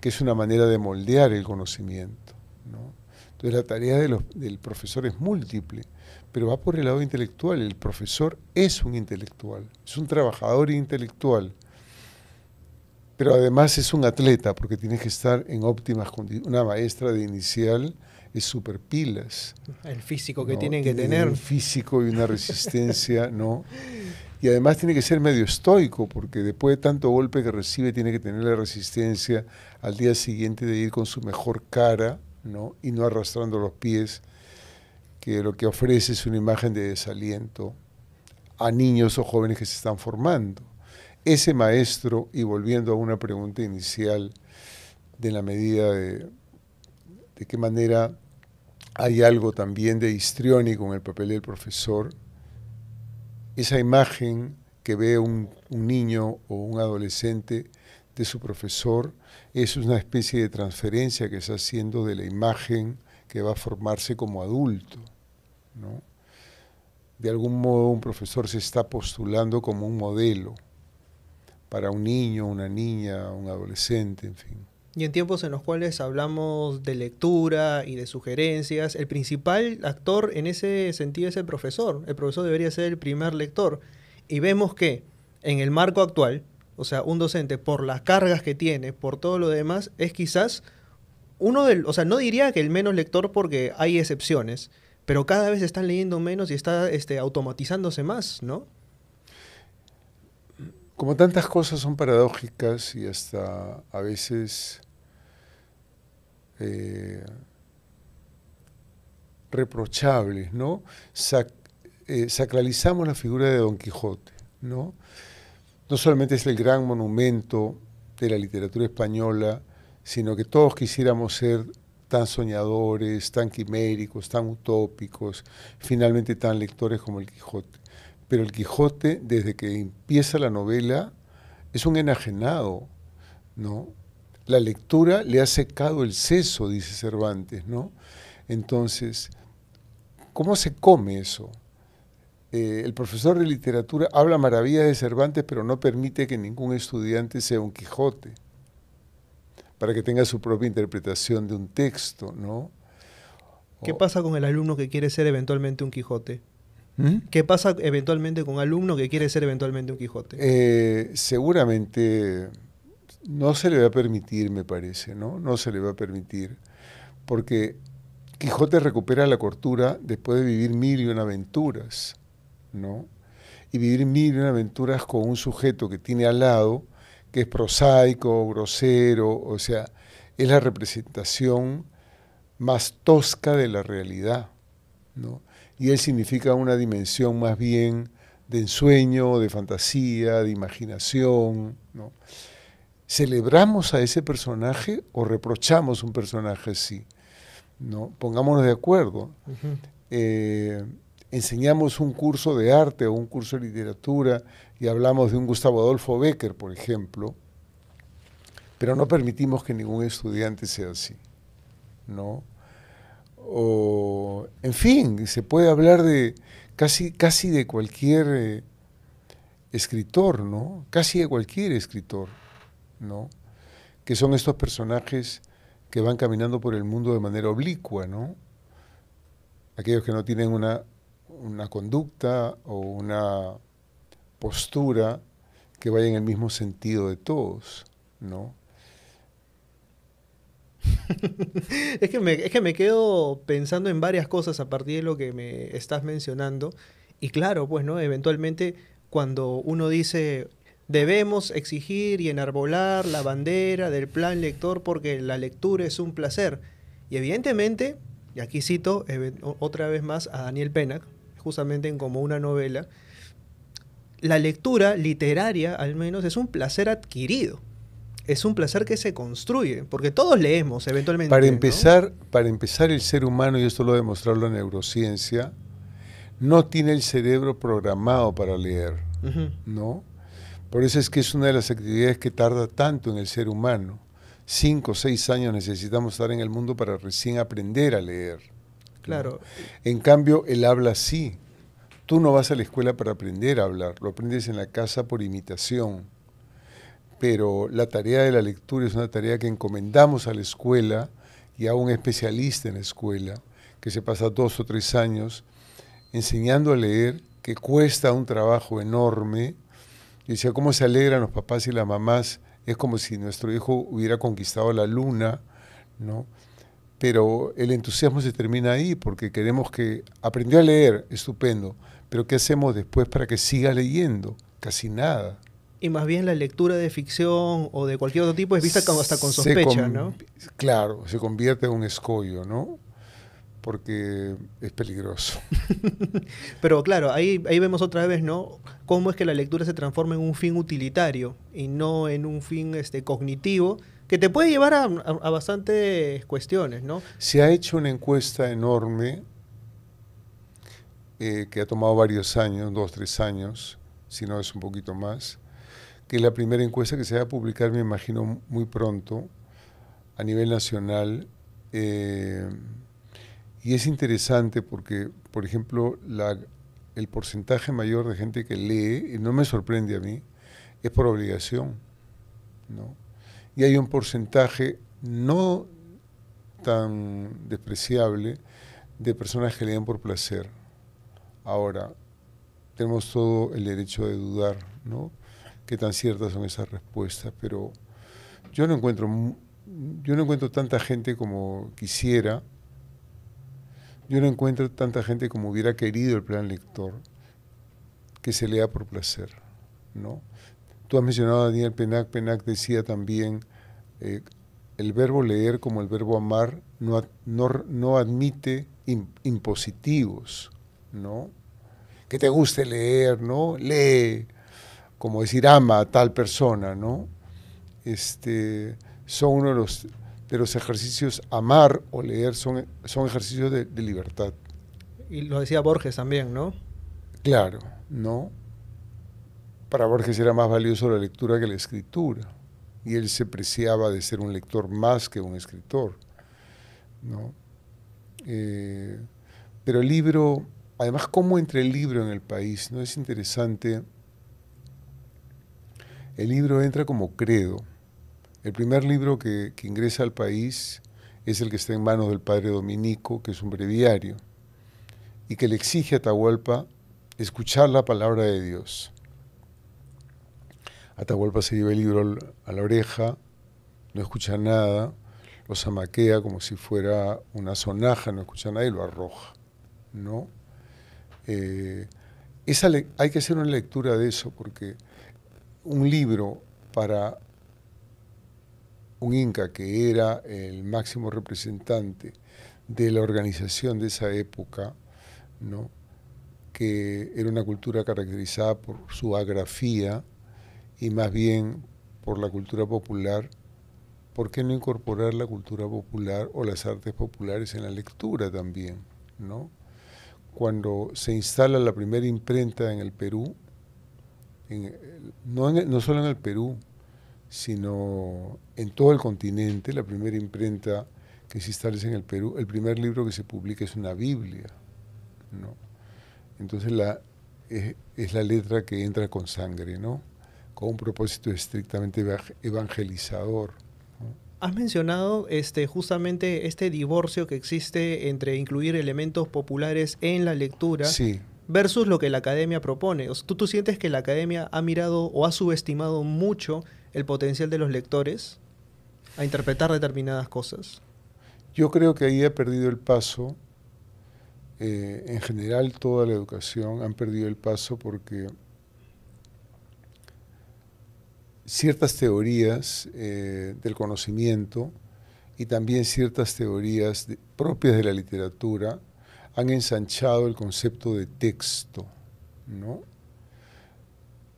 que es una manera de moldear el conocimiento. Entonces la tarea del profesor es múltiple, pero va por el lado intelectual. El profesor es un intelectual, es un trabajador intelectual, pero además es un atleta porque tiene que estar en óptimas condiciones. Una maestra de inicial es super pilas. El físico que tienen que tener. Un físico y una resistencia, ¿no? Y además tiene que ser medio estoico, porque después de tanto golpe que recibe, tiene que tener la resistencia al día siguiente de ir con su mejor cara, ¿no? Y no arrastrando los pies, que lo que ofrece es una imagen de desaliento a niños o jóvenes que se están formando. Ese maestro, y volviendo a una pregunta inicial, de la medida de, qué manera hay algo también de histriónico en el papel del profesor, esa imagen que ve un, niño o un adolescente de su profesor es una especie de transferencia que está haciendo de la imagen que va a formarse como adulto. De algún modo un profesor se está postulando como un modelo para un niño, una niña, un adolescente, en fin. Y en tiempos en los cuales hablamos de lectura y de sugerencias, el principal actor en ese sentido es el profesor. El profesor debería ser el primer lector. Y vemos que en el marco actual, o sea, un docente, por las cargas que tiene, por todo lo demás, es quizás uno del, o sea, no diría que el menos lector porque hay excepciones, pero cada vez están leyendo menos y está este, automatizándose más, ¿no? Como tantas cosas son paradójicas y hasta a veces eh, reprochables, ¿no? Eh, sacralizamos la figura de Don Quijote, ¿no? No solamente es el gran monumento de la literatura española, sino que todos quisiéramos ser tan soñadores, tan quiméricos, tan utópicos, finalmente tan lectores como el Quijote. Pero el Quijote, desde que empieza la novela, es un enajenado, ¿no? La lectura le ha secado el seso, dice Cervantes, ¿no? Entonces, ¿cómo se come eso? Eh, el profesor de literatura habla maravillas de Cervantes, pero no permite que ningún estudiante sea un Quijote, para que tenga su propia interpretación de un texto, ¿no? ¿Qué pasa con el alumno que quiere ser eventualmente un Quijote? ¿Mm? ¿Qué pasa eventualmente con un alumno que quiere ser eventualmente un Quijote? Eh, seguramente no se le va a permitir, me parece, ¿no? No se le va a permitir, porque Quijote recupera la cortura después de vivir mil y una aventuras, ¿no? Y vivir mil y una aventuras con un sujeto que tiene al lado, que es prosaico, grosero, o sea, es la representación más tosca de la realidad, ¿no? Y él significa una dimensión más bien de ensueño, de fantasía, de imaginación. ¿no? ¿Celebramos a ese personaje o reprochamos un personaje así? ¿no? Pongámonos de acuerdo. Eh, enseñamos un curso de arte o un curso de literatura y hablamos de un Gustavo Adolfo Becker, por ejemplo, pero no permitimos que ningún estudiante sea así, ¿no? O, en fin, se puede hablar de casi, casi de cualquier eh, escritor, ¿no? Casi de cualquier escritor, ¿no? Que son estos personajes que van caminando por el mundo de manera oblicua, ¿no? Aquellos que no tienen una, una conducta o una postura que vaya en el mismo sentido de todos, ¿no? es, que me, es que me quedo pensando en varias cosas a partir de lo que me estás mencionando. Y claro, pues, ¿no? Eventualmente, cuando uno dice debemos exigir y enarbolar la bandera del plan lector porque la lectura es un placer. Y evidentemente, y aquí cito otra vez más a Daniel Pennack, justamente en como una novela, la lectura literaria al menos es un placer adquirido es un placer que se construye, porque todos leemos eventualmente. Para empezar, para empezar el ser humano, y esto lo ha demostrado la neurociencia, no tiene el cerebro programado para leer, ¿no? Por eso es que es una de las actividades que tarda tanto en el ser humano. Cinco o seis años necesitamos estar en el mundo para recién aprender a leer. Claro. En cambio, el habla sí. Tú no vas a la escuela para aprender a hablar, lo aprendes en la casa por imitación pero la tarea de la lectura es una tarea que encomendamos a la escuela y a un especialista en la escuela, que se pasa dos o tres años enseñando a leer, que cuesta un trabajo enorme. Y decía, ¿cómo se alegran los papás y las mamás? Es como si nuestro hijo hubiera conquistado la luna, ¿no? Pero el entusiasmo se termina ahí porque queremos que aprendió a leer, estupendo, pero ¿qué hacemos después para que siga leyendo? Casi nada y más bien la lectura de ficción o de cualquier otro tipo es vista como hasta con sospecha, ¿no? Claro, se convierte en un escollo, ¿no? Porque es peligroso. Pero claro, ahí, ahí vemos otra vez, ¿no? Cómo es que la lectura se transforma en un fin utilitario y no en un fin este, cognitivo que te puede llevar a, a bastantes cuestiones, ¿no? Se ha hecho una encuesta enorme eh, que ha tomado varios años, dos, tres años, si no es un poquito más, que la primera encuesta que se va a publicar, me imagino, muy pronto a nivel nacional. Eh, y es interesante porque, por ejemplo, la, el porcentaje mayor de gente que lee, y no me sorprende a mí, es por obligación. ¿no? Y hay un porcentaje no tan despreciable de personas que leen por placer. Ahora, tenemos todo el derecho de dudar, ¿no? Qué tan ciertas son esas respuestas, pero yo no encuentro, yo no encuentro tanta gente como quisiera, yo no encuentro tanta gente como hubiera querido el plan lector que se lea por placer, ¿no? Tú has mencionado a Daniel Penac, Penac decía también, eh, el verbo leer como el verbo amar no, no, admite impositivos, ¿no? Que te guste leer, ¿no? Lee, como decir ama a tal persona, ¿no? Este, son uno de los, de los ejercicios, amar o leer son, son ejercicios de, libertad. Y lo decía Borges también, ¿no? Claro, ¿no? Para Borges era más valioso la lectura que la escritura. Y él se preciaba de ser un lector más que un escritor, ¿no? Eh, pero el libro, además, ¿cómo entra el libro en el país? ¿No es interesante? El libro entra como credo. El primer libro que, ingresa al país es el que está en manos del padre Dominico, que es un breviario, y que le exige a Atahualpa escuchar la palabra de Dios. Atahualpa se lleva el libro a la oreja, no escucha nada, lo zamaquea como si fuera una sonaja, no escucha nada y lo arroja. ¿no? Eh, hay que hacer una lectura de eso porque un libro para un Inca que era el máximo representante de la organización de esa época, ¿no? que era una cultura caracterizada por su agrafía y más bien por la cultura popular, ¿por qué no incorporar la cultura popular o las artes populares en la lectura también? ¿no? Cuando se instala la primera imprenta en el Perú, no, no solo en el Perú, sino en todo el continente. La primera imprenta que se establece en el Perú, el primer libro que se publica es una Biblia. ¿no? Entonces la, es, la letra que entra con sangre, ¿no? con un propósito estrictamente evangelizador. Has mencionado este, justamente este divorcio que existe entre incluir elementos populares en la lectura versus lo que la academia propone. ¿tú, ¿Tú sientes que la academia ha mirado o ha subestimado mucho el potencial de los lectores a interpretar determinadas cosas? Yo creo que ahí ha perdido el paso, eh, en general toda la educación han perdido el paso porque ciertas teorías eh, del conocimiento y también ciertas teorías propias de la literatura han ensanchado el concepto de texto, ¿no?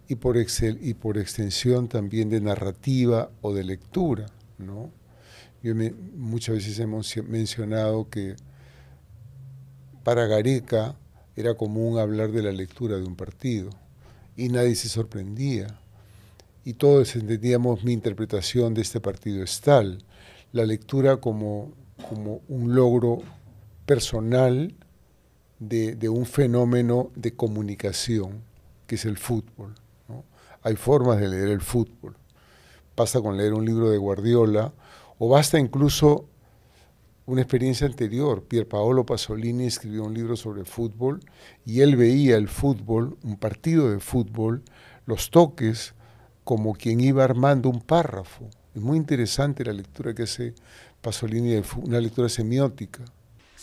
Y por, y por extensión también de narrativa o de lectura, ¿no? Yo muchas veces hemos mencionado que para Gareca era común hablar de la lectura de un partido y nadie se sorprendía. Y todos entendíamos mi interpretación de este partido es tal, la lectura como, como un logro personal de, un fenómeno de comunicación, que es el fútbol. Hay formas de leer el fútbol. Pasa con leer un libro de Guardiola, o basta incluso una experiencia anterior. Pier Paolo Pasolini escribió un libro sobre fútbol y él veía el fútbol, un partido de fútbol, los toques, como quien iba armando un párrafo. Es muy interesante la lectura que hace Pasolini, una lectura semiótica.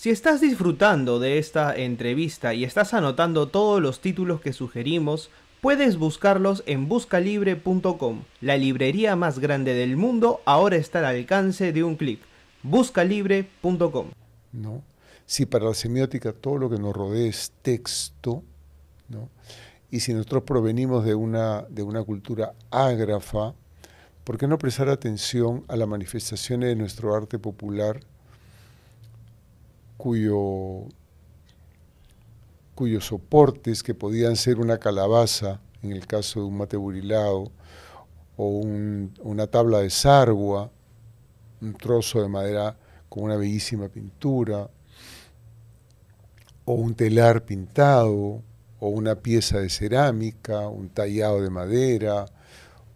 Si estás disfrutando de esta entrevista y estás anotando todos los títulos que sugerimos, puedes buscarlos en buscalibre.com. La librería más grande del mundo ahora está al alcance de un clic. buscalibre.com. ¿No? Si para la semiótica todo lo que nos rodea es texto, ¿no? y si nosotros provenimos de una, de una cultura ágrafa, ¿por qué no prestar atención a las manifestaciones de nuestro arte popular cuyo, cuyos soportes, que podían ser una calabaza, en el caso de un mate burilao, o una tabla de sargua, un trozo de madera con una bellísima pintura, o un telar pintado, o una pieza de cerámica, un tallado de madera,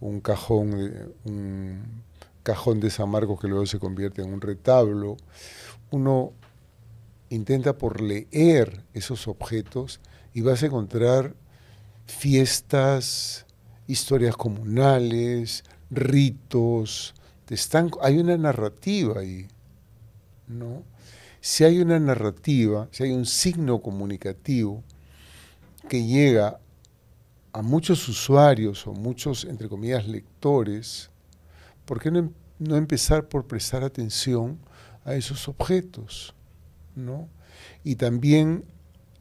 un cajón un cajón de San Marcos que luego se convierte en un retablo. Uno intenta por leer esos objetos y vas a encontrar fiestas, historias comunales, ritos, están, hay una narrativa ahí, ¿no? Si hay una narrativa, si hay un signo comunicativo que llega a muchos usuarios o muchos, entre comillas, lectores, ¿por qué no, em-, no empezar por prestar atención a esos objetos? ¿No? Y también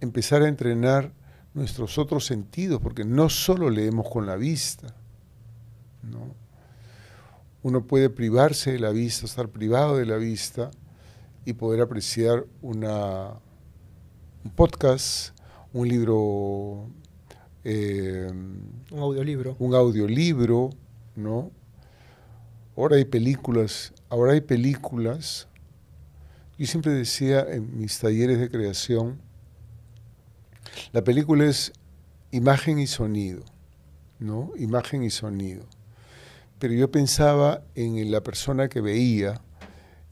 empezar a entrenar nuestros otros sentidos, porque no solo leemos con la vista, ¿no? Uno puede privarse de la vista, estar privado de la vista y poder apreciar una, un podcast, un libro... Eh, un audiolibro. Un audiolibro, ¿no? Ahora hay películas, ahora hay películas yo siempre decía en mis talleres de creación, la película es imagen y sonido, ¿no? Imagen y sonido. Pero yo pensaba en la persona que veía,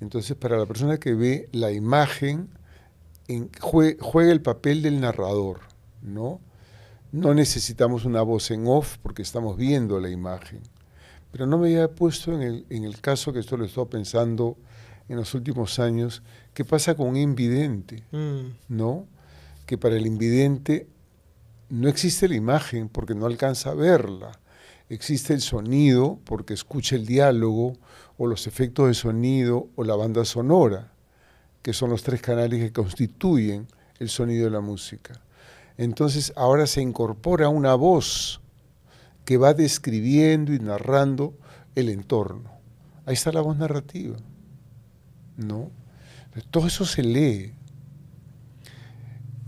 entonces para la persona que ve la imagen, juega el papel del narrador, ¿no? No necesitamos una voz en off porque estamos viendo la imagen. Pero no me había puesto en el, en el caso que esto lo estoy pensando en los últimos años, ¿qué pasa con un invidente? Mm. ¿No? Que para el invidente no existe la imagen porque no alcanza a verla. Existe el sonido porque escucha el diálogo o los efectos de sonido o la banda sonora, que son los tres canales que constituyen el sonido de la música. Entonces ahora se incorpora una voz que va describiendo y narrando el entorno. Ahí está la voz narrativa. ¿No? Todo eso se lee.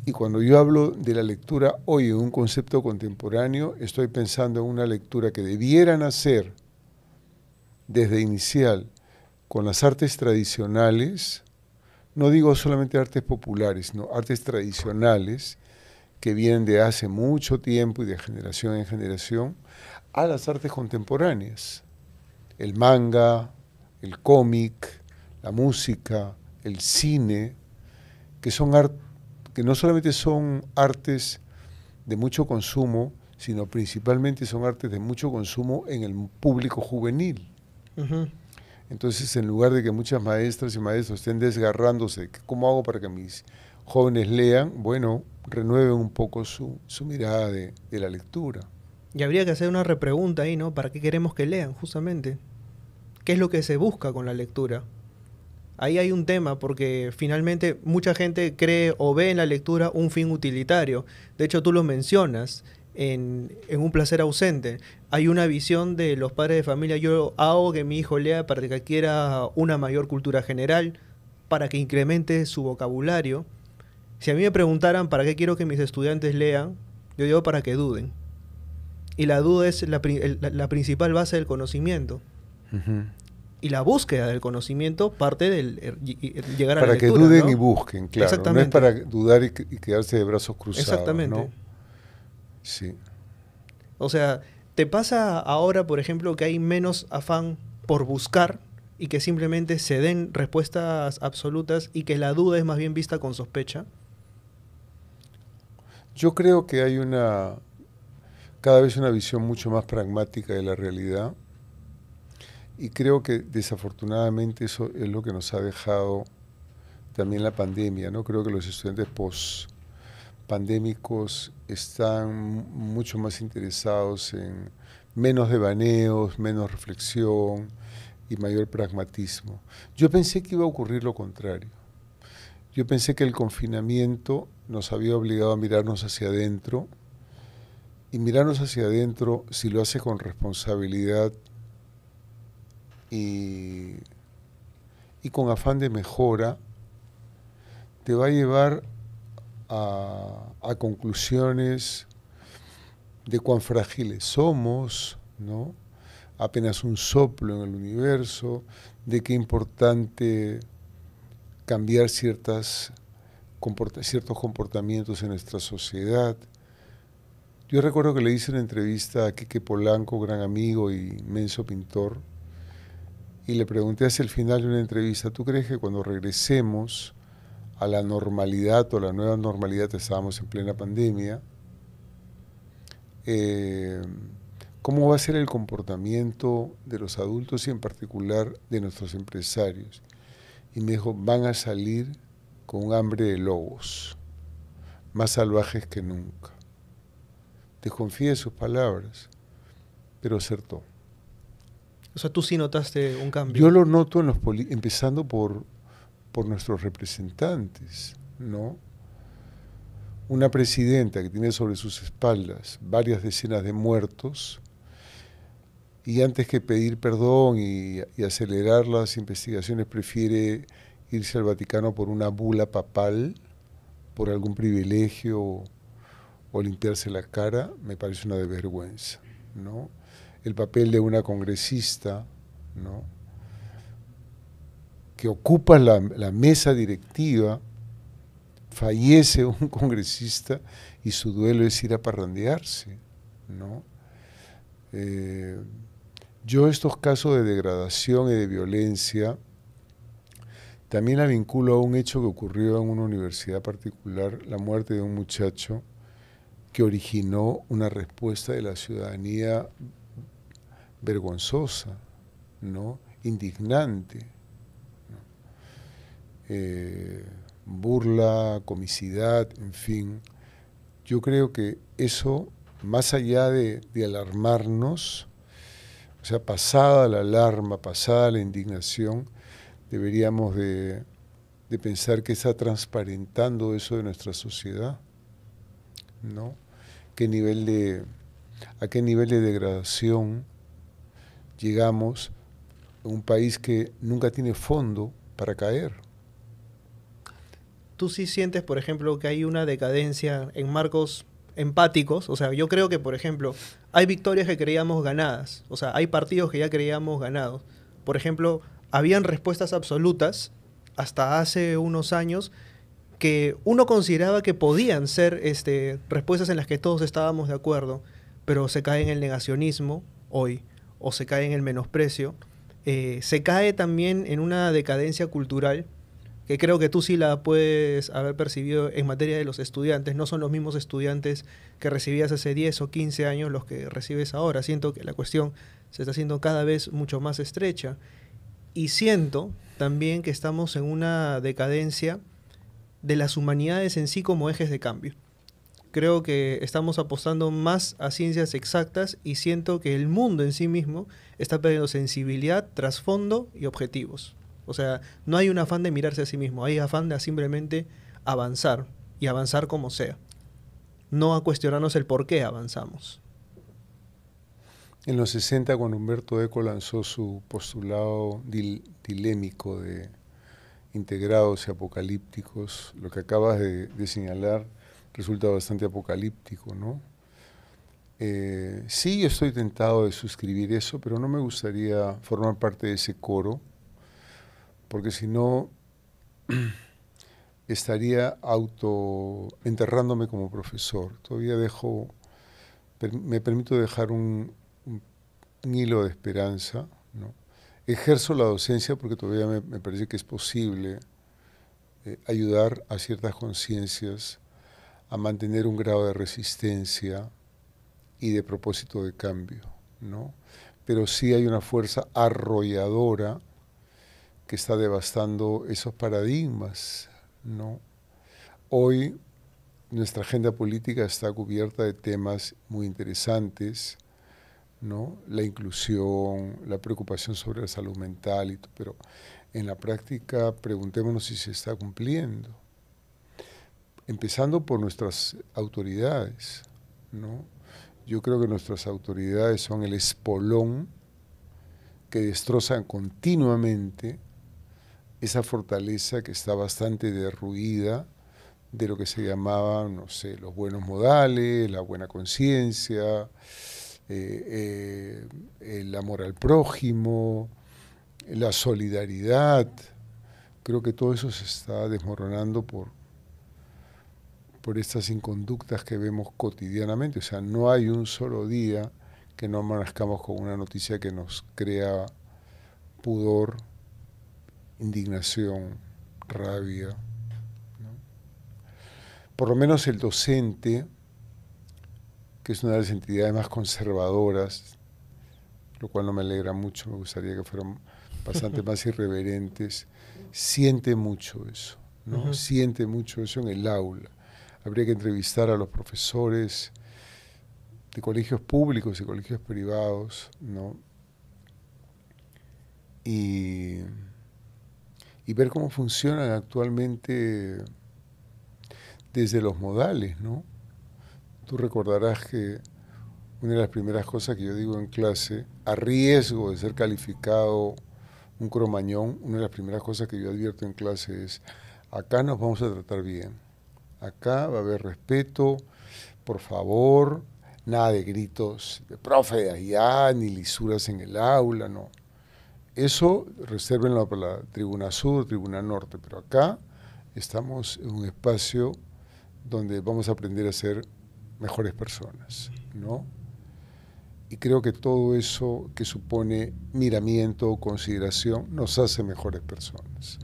Y cuando yo hablo de la lectura hoy en un concepto contemporáneo, estoy pensando en una lectura que debiera nacer desde inicial con las artes tradicionales, no digo solamente artes populares, sino artes tradicionales que vienen de hace mucho tiempo y de generación en generación, a las artes contemporáneas. El manga, el cómic, la música, el cine, que, son que no solamente son artes de mucho consumo, sino principalmente son artes de mucho consumo en el público juvenil. Entonces, en lugar de que muchas maestras y maestros estén desgarrándose, ¿cómo hago para que mis jóvenes lean? Bueno, renueven un poco su, mirada de, de, la lectura. Y habría que hacer una repregunta ahí, ¿no? ¿Para qué queremos que lean, justamente? ¿Qué es lo que se busca con la lectura? Ahí hay un tema, porque finalmente mucha gente cree o ve en la lectura un fin utilitario. De hecho, tú lo mencionas en, Un placer ausente. Hay una visión de los padres de familia, yo hago que mi hijo lea para que adquiera una mayor cultura general, para que incremente su vocabulario. Si a mí me preguntaran para qué quiero que mis estudiantes lean, yo digo para que duden. Y la duda es la, principal base del conocimiento. Y la búsqueda del conocimiento parte del er, llegar a la Para que duden y busquen, claro. No es para dudar y, quedarse de brazos cruzados. Exactamente. Sí. O sea, ¿te pasa ahora, por ejemplo, que hay menos afán por buscar y que simplemente se den respuestas absolutas y que la duda es más bien vista con sospecha? Yo creo que hay una cada vez una visión mucho más pragmática de la realidad y creo que desafortunadamente eso es lo que nos ha dejado también la pandemia, ¿no? Creo que los estudiantes post pandémicos están mucho más interesados en menos devaneos, menos reflexión y mayor pragmatismo. Yo pensé que iba a ocurrir lo contrario. Yo pensé que el confinamiento nos había obligado a mirarnos hacia adentro y mirarnos hacia adentro, si lo hace con responsabilidad y, con afán de mejora, te va a llevar a, conclusiones de cuán frágiles somos, ¿no? apenas un soplo en el universo, de qué importante cambiar ciertas, ciertos comportamientos en nuestra sociedad. Yo recuerdo que le hice una entrevista a Quique Polanco, gran amigo y inmenso pintor, y le pregunté hacia el final de una entrevista, ¿tú crees que cuando regresemos a la normalidad o la nueva normalidad, estábamos en plena pandemia, eh, cómo va a ser el comportamiento de los adultos y en particular de nuestros empresarios. Y me dijo, van a salir con un hambre de lobos, más salvajes que nunca. Desconfía de sus palabras, pero acertó. O sea, tú sí notaste un cambio. Yo lo noto en los empezando por por nuestros representantes, ¿no? Una presidenta que tiene sobre sus espaldas varias decenas de muertos y antes que pedir perdón y, acelerar las investigaciones prefiere irse al Vaticano por una bula papal, por algún privilegio o, limpiarse la cara, me parece una vergüenza, ¿no? El papel de una congresista, ¿no? que ocupa la, mesa directiva, fallece un congresista y su duelo es ir a parrandearse. ¿no? Eh, yo estos casos de degradación y de violencia también la vinculo a un hecho que ocurrió en una universidad particular, la muerte de un muchacho que originó una respuesta de la ciudadanía vergonzosa, ¿no? indignante. Eh, burla, comicidad, en fin. Yo creo que eso, más allá de, alarmarnos, o sea, pasada la alarma, pasada la indignación, deberíamos de, pensar que está transparentando eso de nuestra sociedad, ¿no? ¿Qué nivel de, ¿A qué nivel de degradación llegamos en un país que nunca tiene fondo para caer? tú sí sientes, por ejemplo, que hay una decadencia en marcos empáticos. O sea, yo creo que, por ejemplo, hay victorias que creíamos ganadas. O sea, hay partidos que ya creíamos ganados. Por ejemplo, habían respuestas absolutas hasta hace unos años que uno consideraba que podían ser este, respuestas en las que todos estábamos de acuerdo, pero se cae en el negacionismo hoy, o se cae en el menosprecio. Eh, se cae también en una decadencia cultural que creo que tú sí la puedes haber percibido en materia de los estudiantes. No son los mismos estudiantes que recibías hace 10 o 15 años los que recibes ahora. Siento que la cuestión se está haciendo cada vez mucho más estrecha. Y siento también que estamos en una decadencia de las humanidades en sí como ejes de cambio. Creo que estamos apostando más a ciencias exactas y siento que el mundo en sí mismo está perdiendo sensibilidad, trasfondo y objetivos. O sea, no hay un afán de mirarse a sí mismo, hay afán de simplemente avanzar y avanzar como sea. No a cuestionarnos el por qué avanzamos. En los 60, cuando Humberto Eco lanzó su postulado dilémico de integrados y apocalípticos, lo que acabas de, señalar resulta bastante apocalíptico, ¿no? Eh, sí, yo estoy tentado de suscribir eso, pero no me gustaría formar parte de ese coro porque si no estaría auto enterrándome como profesor. Todavía dejo, me permito dejar un, hilo de esperanza. ¿no? Ejerzo la docencia porque todavía me, parece que es posible eh, ayudar a ciertas conciencias a mantener un grado de resistencia y de propósito de cambio. ¿no? Pero sí hay una fuerza arrolladora que está devastando esos paradigmas, ¿no? Hoy nuestra agenda política está cubierta de temas muy interesantes, ¿no? La inclusión, la preocupación sobre la salud mental, y pero en la práctica preguntémonos si se está cumpliendo. Empezando por nuestras autoridades, ¿no? Yo creo que nuestras autoridades son el espolón que destrozan continuamente esa fortaleza que está bastante derruida de lo que se llamaba, no sé, los buenos modales, la buena conciencia, eh, eh, el amor al prójimo, la solidaridad. Creo que todo eso se está desmoronando por, por estas inconductas que vemos cotidianamente. O sea, no hay un solo día que no amanezcamos con una noticia que nos crea pudor, indignación, rabia. Por lo menos el docente, que es una de las entidades más conservadoras, lo cual no me alegra mucho, me gustaría que fueran bastante más irreverentes, siente mucho eso, ¿no? Siente mucho eso en el aula. Habría que entrevistar a los profesores de colegios públicos y colegios privados, ¿no? Y y ver cómo funcionan actualmente desde los modales, ¿no? Tú recordarás que una de las primeras cosas que yo digo en clase, a riesgo de ser calificado un cromañón, una de las primeras cosas que yo advierto en clase es, acá nos vamos a tratar bien, acá va a haber respeto, por favor, nada de gritos de profe de allá, ni lisuras en el aula, no. Eso resérvenlo para la tribuna sur, tribuna norte, pero acá estamos en un espacio donde vamos a aprender a ser mejores personas, ¿no? Y creo que todo eso que supone miramiento, consideración, nos hace mejores personas.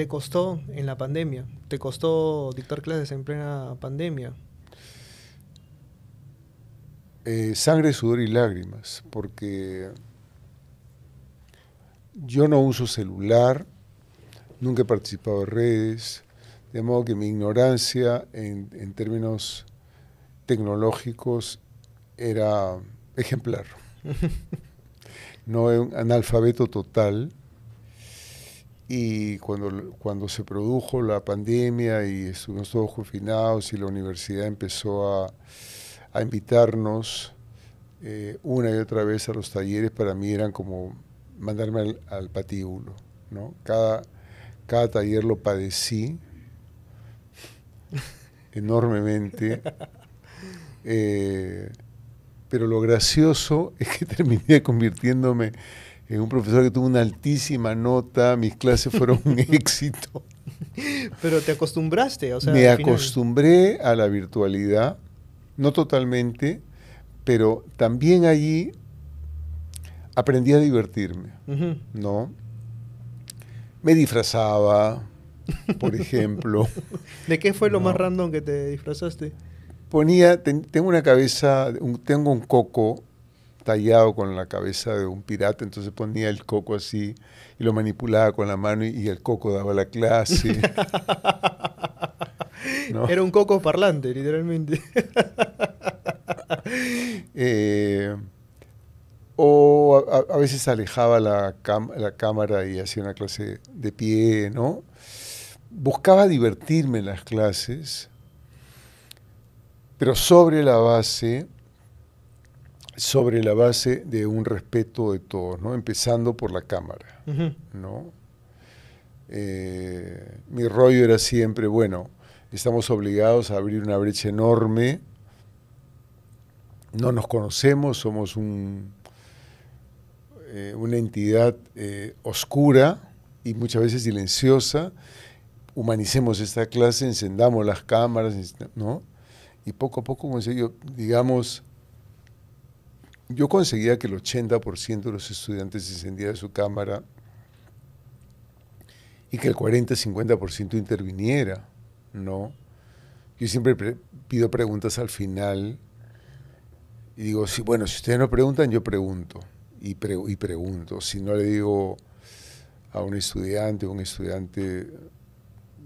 ¿Te costó en la pandemia? ¿Te costó dictar clases en plena pandemia? Eh, sangre, sudor y lágrimas, porque yo no uso celular, nunca he participado en redes, de modo que mi ignorancia en, términos tecnológicos era ejemplar. no un analfabeto total. Y cuando, cuando se produjo la pandemia y estuvimos todos confinados y la universidad empezó a, invitarnos eh, una y otra vez a los talleres, para mí eran como mandarme al, patíbulo. ¿no? Cada, cada taller lo padecí enormemente Eh, pero lo gracioso es que terminé convirtiéndome en un profesor que tuvo una altísima nota, mis clases fueron un éxito. Pero te acostumbraste, o sea, Me final- acostumbré a la virtualidad, no totalmente, pero también allí aprendí a divertirme. ¿no? Me disfrazaba, por ejemplo. ¿De qué fue lo No. más random que te disfrazaste? Ponía, ten- tengo una cabeza, un- tengo un coco tallado con la cabeza de un pirata, entonces ponía el coco así y lo manipulaba con la mano y, y el coco daba la clase. ¿no? Era un coco parlante, literalmente. Eh, o a, a- veces alejaba la, la cámara y hacía una clase de pie, ¿no? Buscaba divertirme en las clases, pero sobre la base, sobre la base de un respeto de todos, ¿no? Empezando por la cámara. ¿no? Eh, mi rollo era siempre, bueno, estamos obligados a abrir una brecha enorme, no nos conocemos, somos un, eh, una entidad eh, oscura y muchas veces silenciosa, humanicemos esta clase, encendamos las cámaras, ¿no? Y poco a poco, como decía yo, digamos, yo conseguía que el 80% de los estudiantes encendiera su cámara y que el 40-50% interviniera, ¿no? Yo siempre pre- pido preguntas al final y digo, sí, bueno, si ustedes no preguntan, yo pregunto y, pre- y pregunto. Si no le digo a un estudiante o un estudiante,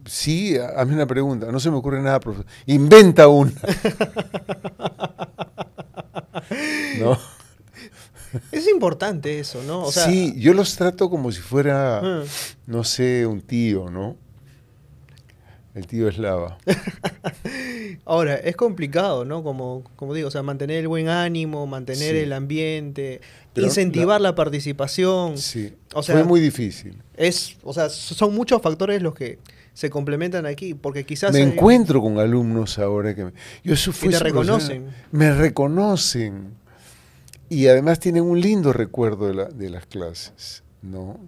sí, ha- hazme una pregunta, no se me ocurre nada, profesor. Inventa una. ¿No? Es importante eso, ¿no? O sea, sí, yo los trato como si fuera, ah, no sé, un tío, ¿no? El tío eslava. ahora, es complicado, ¿no? Como, como digo, o sea, mantener el buen ánimo, mantener Sí. el ambiente, Pero incentivar la, participación. Sí, O sea, fue muy difícil. Es, o sea, son muchos factores los que se complementan aquí, porque quizás... Me hay- encuentro con alumnos ahora que me, yo eso fui te reconocen. Me reconocen. Y además tienen un lindo recuerdo de, la- de las clases, ¿no?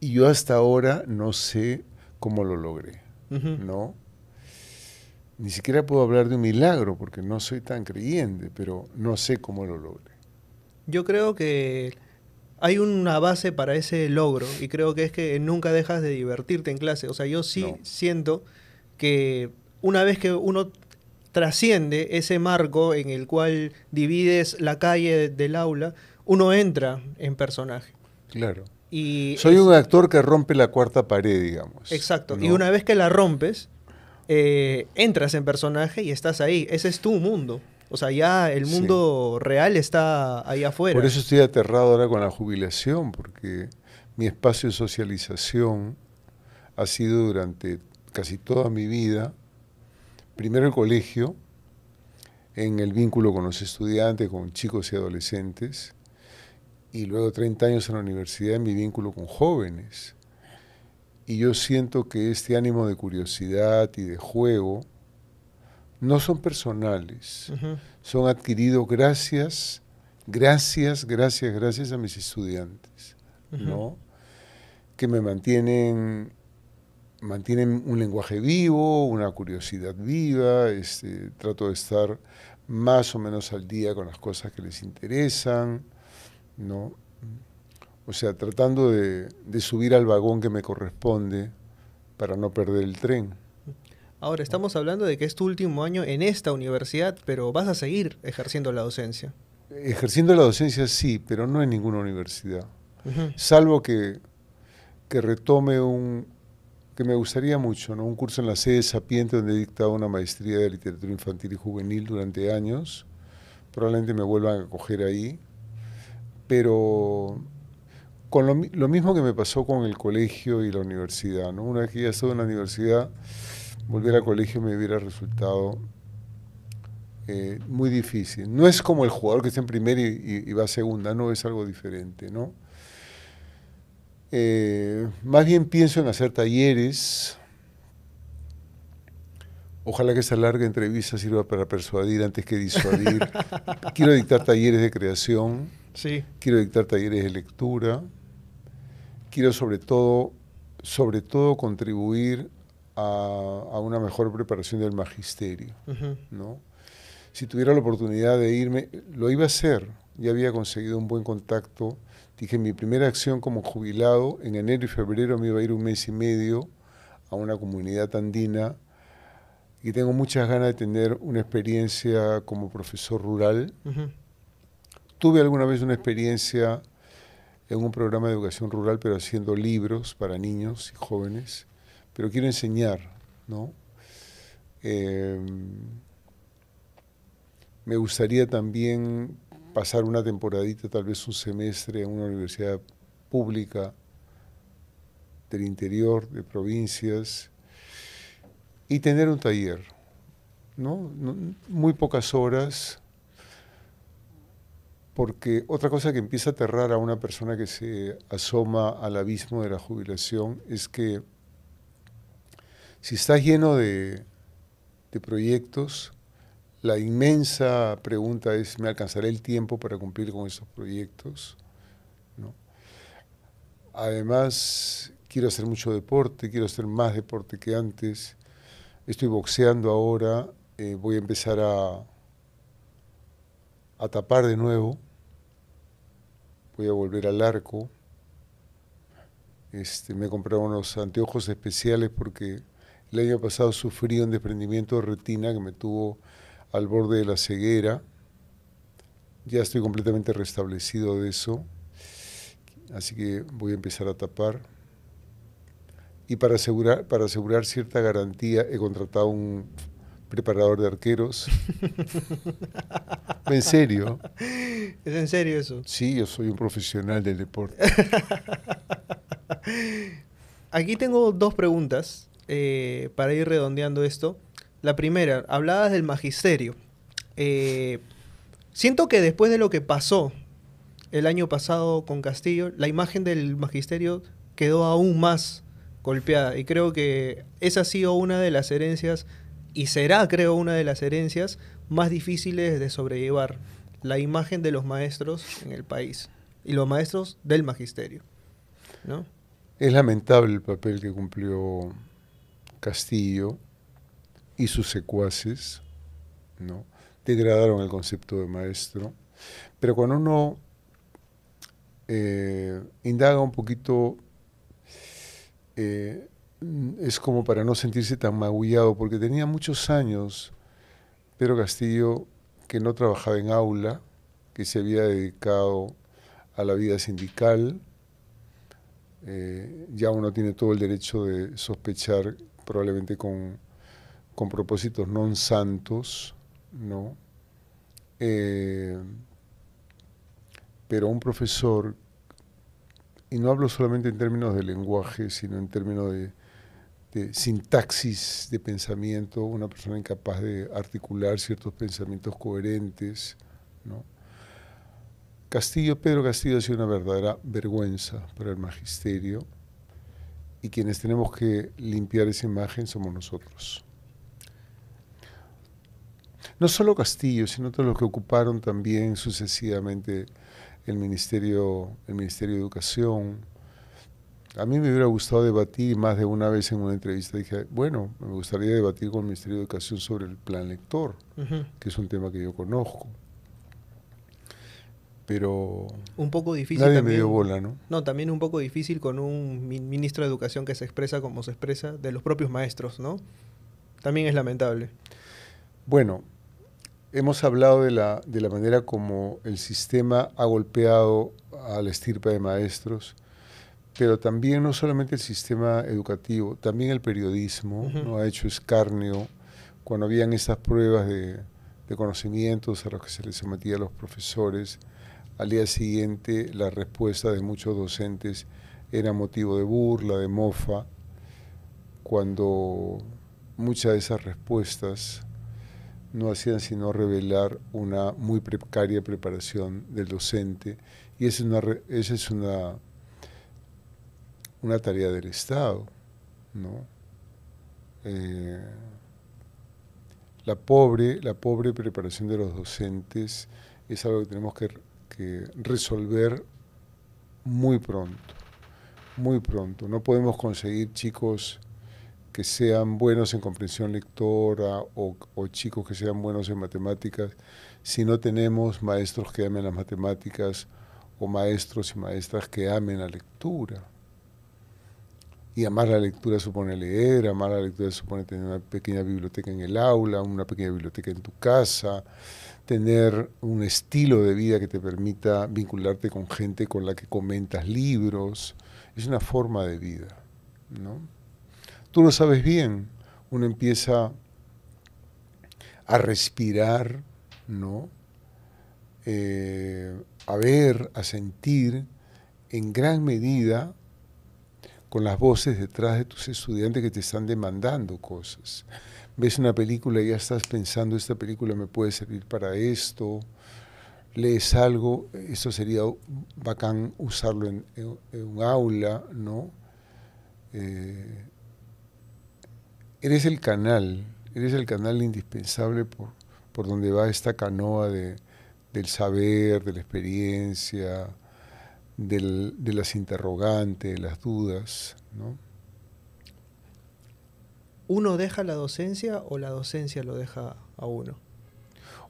Y yo hasta ahora no sé cómo lo logré. ¿no? Ni siquiera puedo hablar de un milagro porque no soy tan creyente, pero no sé cómo lo logré. Yo creo que hay una base para ese logro y creo que es que nunca dejas de divertirte en clase. O sea, yo sí No. siento que una vez que uno trasciende ese marco en el cual divides la calle de- del aula, uno entra en personaje. Claro. Y Soy es- un actor que rompe la cuarta pared, digamos. Exacto. ¿no? Y una vez que la rompes, eh, entras en personaje y estás ahí. Ese es tu mundo. O sea, ya el Sí. mundo real está ahí afuera. Por eso estoy aterrado ahora con la jubilación, porque mi espacio de socialización ha sido durante casi toda mi vida, primero el colegio, en el vínculo con los estudiantes, con chicos y adolescentes, y luego 30 años en la universidad en mi vínculo con jóvenes. Y yo siento que este ánimo de curiosidad y de juego no son personales son adquiridos gracias, gracias, gracias, gracias a mis estudiantes, ¿no? Que me mantienen, mantienen un lenguaje vivo, una curiosidad viva, este, trato de estar más o menos al día con las cosas que les interesan, ¿no? O sea, tratando de, de subir al vagón que me corresponde para no perder el tren. Ahora, estamos hablando de que es tu último año en esta universidad, pero vas a seguir ejerciendo la docencia. Ejerciendo la docencia sí, pero no en ninguna universidad. Salvo que, que retome un, que me gustaría mucho, ¿no? un curso en la sede Sapiente donde he dictado una maestría de literatura infantil y juvenil durante años. Probablemente me vuelvan a coger ahí. Pero con lo, mi- lo mismo que me pasó con el colegio y la universidad. ¿no? Una vez que ya estuve en la universidad, volver al colegio me hubiera resultado eh, muy difícil. No es como el jugador que está en primera y- y va a segunda, no, es algo diferente, ¿no? Eh, más bien pienso en hacer talleres Ojalá que esta larga entrevista sirva para persuadir antes que disuadir. Quiero dictar talleres de creación. Sí. Quiero dictar talleres de lectura. Quiero sobre todo, sobre todo contribuir a, una mejor preparación del magisterio. ¿no? Si tuviera la oportunidad de irme, lo iba a hacer. Ya había conseguido un buen contacto. Dije, mi primera acción como jubilado, en enero y febrero me iba a ir un mes y medio a una comunidad andina y tengo muchas ganas de tener una experiencia como profesor rural. Tuve alguna vez una experiencia en un programa de educación rural, pero haciendo libros para niños y jóvenes, pero quiero enseñar, ¿no? Em, me gustaría también pasar una temporadita, tal vez un semestre en una universidad pública del interior, de provincias, y tener un taller, ¿no? Muy pocas horas, porque otra cosa que empieza a aterrar a una persona que se asoma al abismo de la jubilación es que si estás lleno de, de proyectos, la inmensa pregunta es, ¿me alcanzará el tiempo para cumplir con esos proyectos? Además, quiero hacer mucho deporte, quiero hacer más deporte que antes Estoy boxeando ahora, eh, voy a empezar a, a tapar de nuevo, voy a volver al arco. Este, me he comprado unos anteojos especiales porque el año pasado sufrí un desprendimiento de retina que me tuvo al borde de la ceguera. Ya estoy completamente restablecido de eso, así que voy a empezar a tapar y para asegurar, para asegurar cierta garantía he contratado un preparador de arqueros. ¿En serio? ¿Es en serio eso? Sí, yo soy un profesional del deporte. Aquí tengo dos preguntas eh, para ir redondeando esto. La primera, hablabas del magisterio. Eh, siento que después de lo que pasó el año pasado con Castillo, la imagen del magisterio quedó aún más golpeada. Y creo que esa ha sido una de las herencias, y será, creo, una de las herencias más difíciles de sobrellevar. La imagen de los maestros en el país. Y los maestros del magisterio. ¿no? Es lamentable el papel que cumplió Castillo y sus secuaces. Degradaron el concepto de maestro. Pero cuando uno eh, indaga un poquito eh, es como para no sentirse tan magullado, porque tenía muchos años Pedro Castillo que no trabajaba en aula, que se había dedicado a la vida sindical. Eh, ya uno tiene todo el derecho de sospechar, probablemente con, con propósitos non santos, ¿no? Eh, pero un profesor y no hablo solamente en términos de lenguaje, sino en términos de, sintaxis de pensamiento, una persona incapaz de articular ciertos pensamientos coherentes. ¿no? Castillo, Pedro Castillo ha sido una verdadera vergüenza para el magisterio y quienes tenemos que limpiar esa imagen somos nosotros. No solo Castillo, sino todos los que ocuparon también sucesivamente el Ministerio, el Ministerio de Educación. A mí me hubiera gustado debatir más de una vez en una entrevista. Dije, bueno, me gustaría debatir con el Ministerio de Educación sobre el plan lector, que es un tema que yo conozco. Pero. Un poco difícil. Nadie me dio bola, ¿no? No, también un poco difícil con un ministro de Educación que se expresa como se expresa de los propios maestros, ¿no? También es lamentable. Bueno, Hemos hablado de la, de la manera como el sistema ha golpeado a la estirpe de maestros, pero también no solamente el sistema educativo, también el periodismo ¿no? ha hecho escarnio cuando habían esas pruebas de, de conocimientos a los que se les sometía a los profesores. Al día siguiente la respuesta de muchos docentes era motivo de burla, de mofa, cuando muchas de esas respuestas no hacían sino revelar una muy precaria preparación del docente y esa es una, esa es una, una tarea del Estado. ¿no? Eh, la pobre, la pobre preparación de los docentes es algo que tenemos que, que resolver muy pronto, muy pronto. No podemos conseguir chicos que sean buenos en comprensión lectora o, chicos que sean buenos en matemáticas si no tenemos maestros que amen las matemáticas o maestros y maestras que amen la lectura. Y amar la lectura supone leer, amar la lectura supone tener una pequeña biblioteca en el aula, una pequeña biblioteca en tu casa, tener un estilo de vida que te permita vincularte con gente con la que comentas libros. Es una forma de vida, ¿no? Tú lo sabes bien, uno empieza a respirar, ¿no? Eh, a ver, a sentir en gran medida con las voces detrás de tus estudiantes que te están demandando cosas. Ves una película y ya estás pensando, esta película me puede servir para esto. Lees algo, eso sería bacán usarlo en, un aula, ¿no? Eh, eres el canal, eres el canal indispensable por, por donde va esta canoa de, del saber, de la experiencia, de las interrogantes, de las dudas. ¿no? ¿Uno deja la docencia o la docencia lo deja a uno?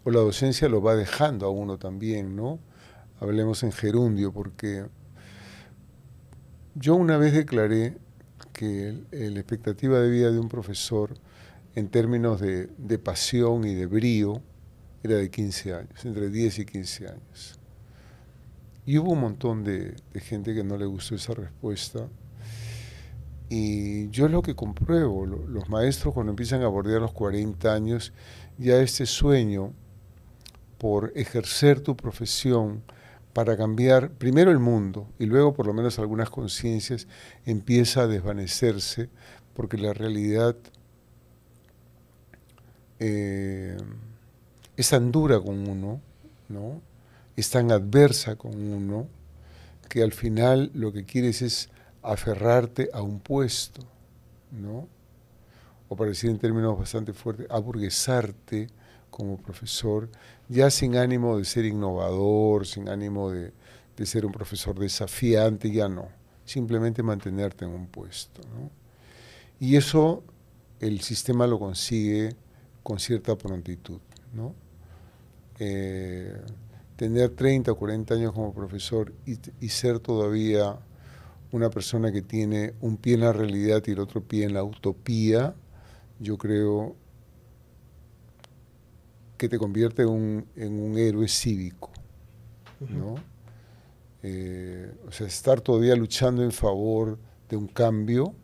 O la docencia lo va dejando a uno también, ¿no? Hablemos en gerundio, porque yo una vez declaré que la expectativa de vida de un profesor en términos de, pasión y de brío era de 15 años, entre 10 y 15 años. Y hubo un montón de, gente que no le gustó esa respuesta. Y yo es lo que compruebo, los maestros cuando empiezan a bordear los 40 años, ya este sueño por ejercer tu profesión, para cambiar primero el mundo y luego por lo menos algunas conciencias empieza a desvanecerse porque la realidad eh, es tan dura con uno, ¿no? es tan adversa con uno, que al final lo que quieres es aferrarte a un puesto, ¿no? o para decir en términos bastante fuertes, aburguesarte como profesor, ya sin ánimo de ser innovador, sin ánimo de, ser un profesor desafiante, ya no, simplemente mantenerte en un puesto. Y eso el sistema lo consigue con cierta prontitud. ¿no? Eh, tener 30 o 40 años como profesor y, y, ser todavía una persona que tiene un pie en la realidad y el otro pie en la utopía, yo creo que te convierte en un, héroe cívico, ¿no? Eh, o sea, estar todavía luchando en favor de un cambio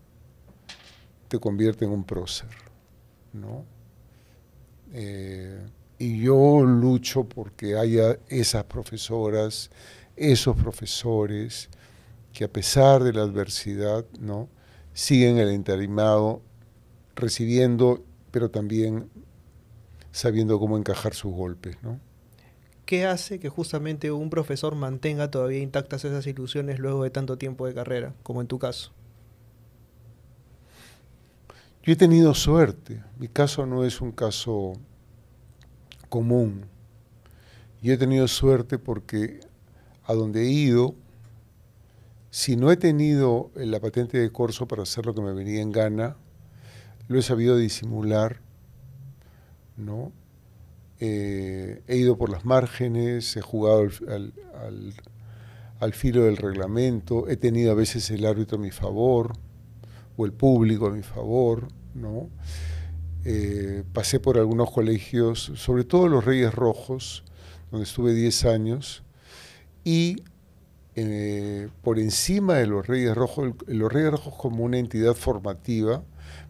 te convierte en un prócer, ¿no? Eh, y yo lucho porque haya esas profesoras, esos profesores, que a pesar de la adversidad, ¿no? siguen el entarimado recibiendo, pero también sabiendo cómo encajar sus golpes, ¿no? ¿Qué hace que justamente un profesor mantenga todavía intactas esas ilusiones luego de tanto tiempo de carrera, como en tu caso? Yo he tenido suerte. Mi caso no es un caso común. Yo he tenido suerte porque a donde he ido, si no he tenido la patente de corso para hacer lo que me venía en gana, lo he sabido disimular ¿no? Eh, he ido por las márgenes, he jugado al, filo del reglamento, he tenido a veces el árbitro a mi favor o el público a mi favor, ¿no? Eh, pasé por algunos colegios, sobre todo los Reyes Rojos, donde estuve 10 años, y eh, por encima de los Reyes Rojos, los Reyes Rojos como una entidad formativa,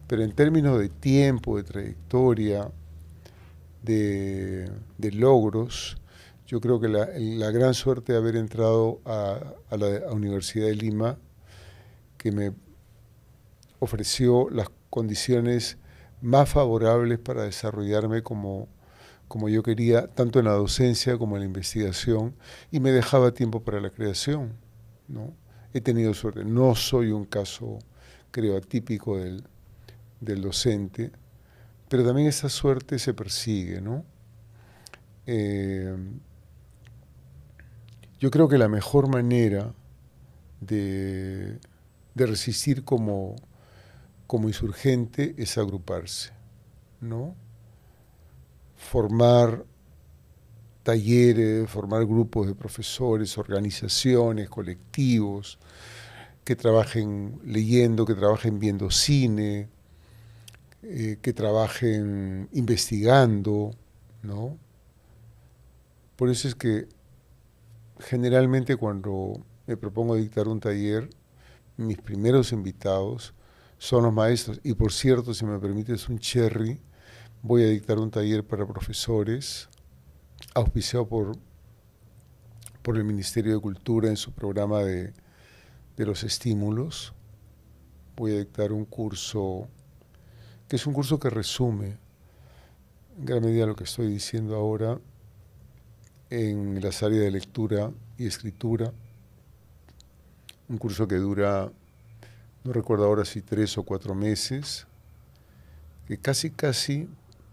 pero en términos de tiempo, de trayectoria, de, logros. Yo creo que la, gran suerte de haber entrado a, la Universidad de Lima, que me ofreció las condiciones más favorables para desarrollarme como, como yo quería, tanto en la docencia como en la investigación, y me dejaba tiempo para la creación. ¿no? He tenido suerte. No soy un caso, creo, atípico del, del docente pero también esa suerte se persigue, ¿no? Eh, yo creo que la mejor manera de, resistir como, como insurgente es agruparse, ¿no? Formar talleres, formar grupos de profesores, organizaciones, colectivos, que trabajen leyendo, que trabajen viendo cine, eh, que trabajen investigando, ¿no? Por eso es que generalmente cuando me propongo dictar un taller, mis primeros invitados son los maestros. Y por cierto, si me permites un cherry, voy a dictar un taller para profesores, auspiciado por, por el Ministerio de Cultura en su programa de, de los estímulos. Voy a dictar un curso, que es un curso que resume en gran medida lo que estoy diciendo ahora en las áreas de lectura y escritura. Un curso que dura, no recuerdo ahora si tres o cuatro meses, que casi, casi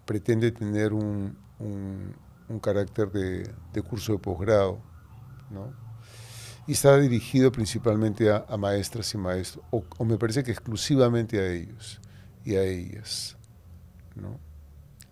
pretende tener un, carácter de, curso de posgrado, Y está dirigido principalmente a, maestras y maestros, o, me parece que exclusivamente a ellos y a ellas, ¿no?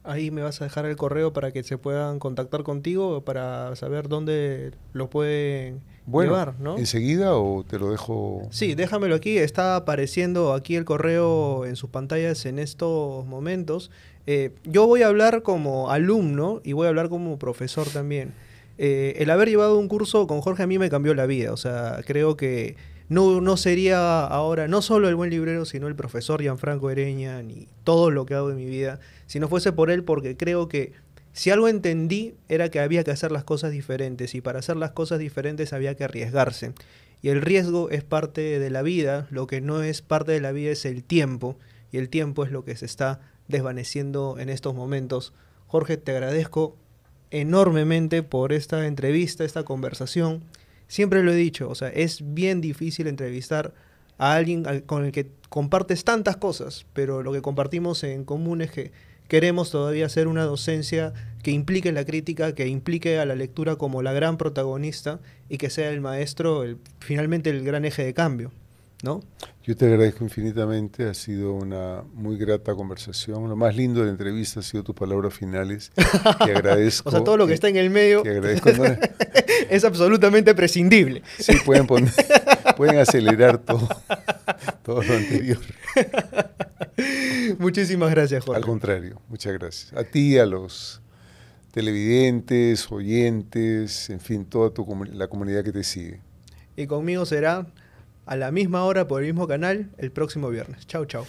Ahí me vas a dejar el correo para que se puedan contactar contigo para saber dónde lo pueden llevar, ¿no? ¿Enseguida o te lo dejo? Sí, déjamelo aquí. Está apareciendo aquí el correo en sus pantallas en estos momentos. Eh, yo voy a hablar como alumno y voy a hablar como profesor también. Eh, el haber llevado un curso con Jorge a mí me cambió la vida. O sea, creo que no, no sería ahora no solo el buen librero, sino el profesor Gianfranco Ereña, ni todo lo que hago en mi vida, si no fuese por él, porque creo que si algo entendí era que había que hacer las cosas diferentes, y para hacer las cosas diferentes había que arriesgarse. Y el riesgo es parte de la vida, lo que no es parte de la vida es el tiempo, y el tiempo es lo que se está desvaneciendo en estos momentos. Jorge, te agradezco enormemente por esta entrevista, esta conversación. Siempre lo he dicho, o sea, es bien difícil entrevistar a alguien con el que compartes tantas cosas, pero lo que compartimos en común es que queremos todavía hacer una docencia que implique la crítica, que implique a la lectura como la gran protagonista y que sea el maestro el, finalmente el gran eje de cambio. ¿No? Yo te agradezco infinitamente, ha sido una muy grata conversación. Lo más lindo de la entrevista ha sido tus palabras finales. Te agradezco. o sea, todo lo que, está en el medio es absolutamente prescindible. Sí, pueden, poner, pueden acelerar todo, todo lo anterior. Muchísimas gracias, Jorge. Al contrario, muchas gracias. A ti, a los televidentes, oyentes, en fin, toda tu, la comunidad que te sigue. Y conmigo será a la misma hora por el mismo canal el próximo viernes. Chau, chau.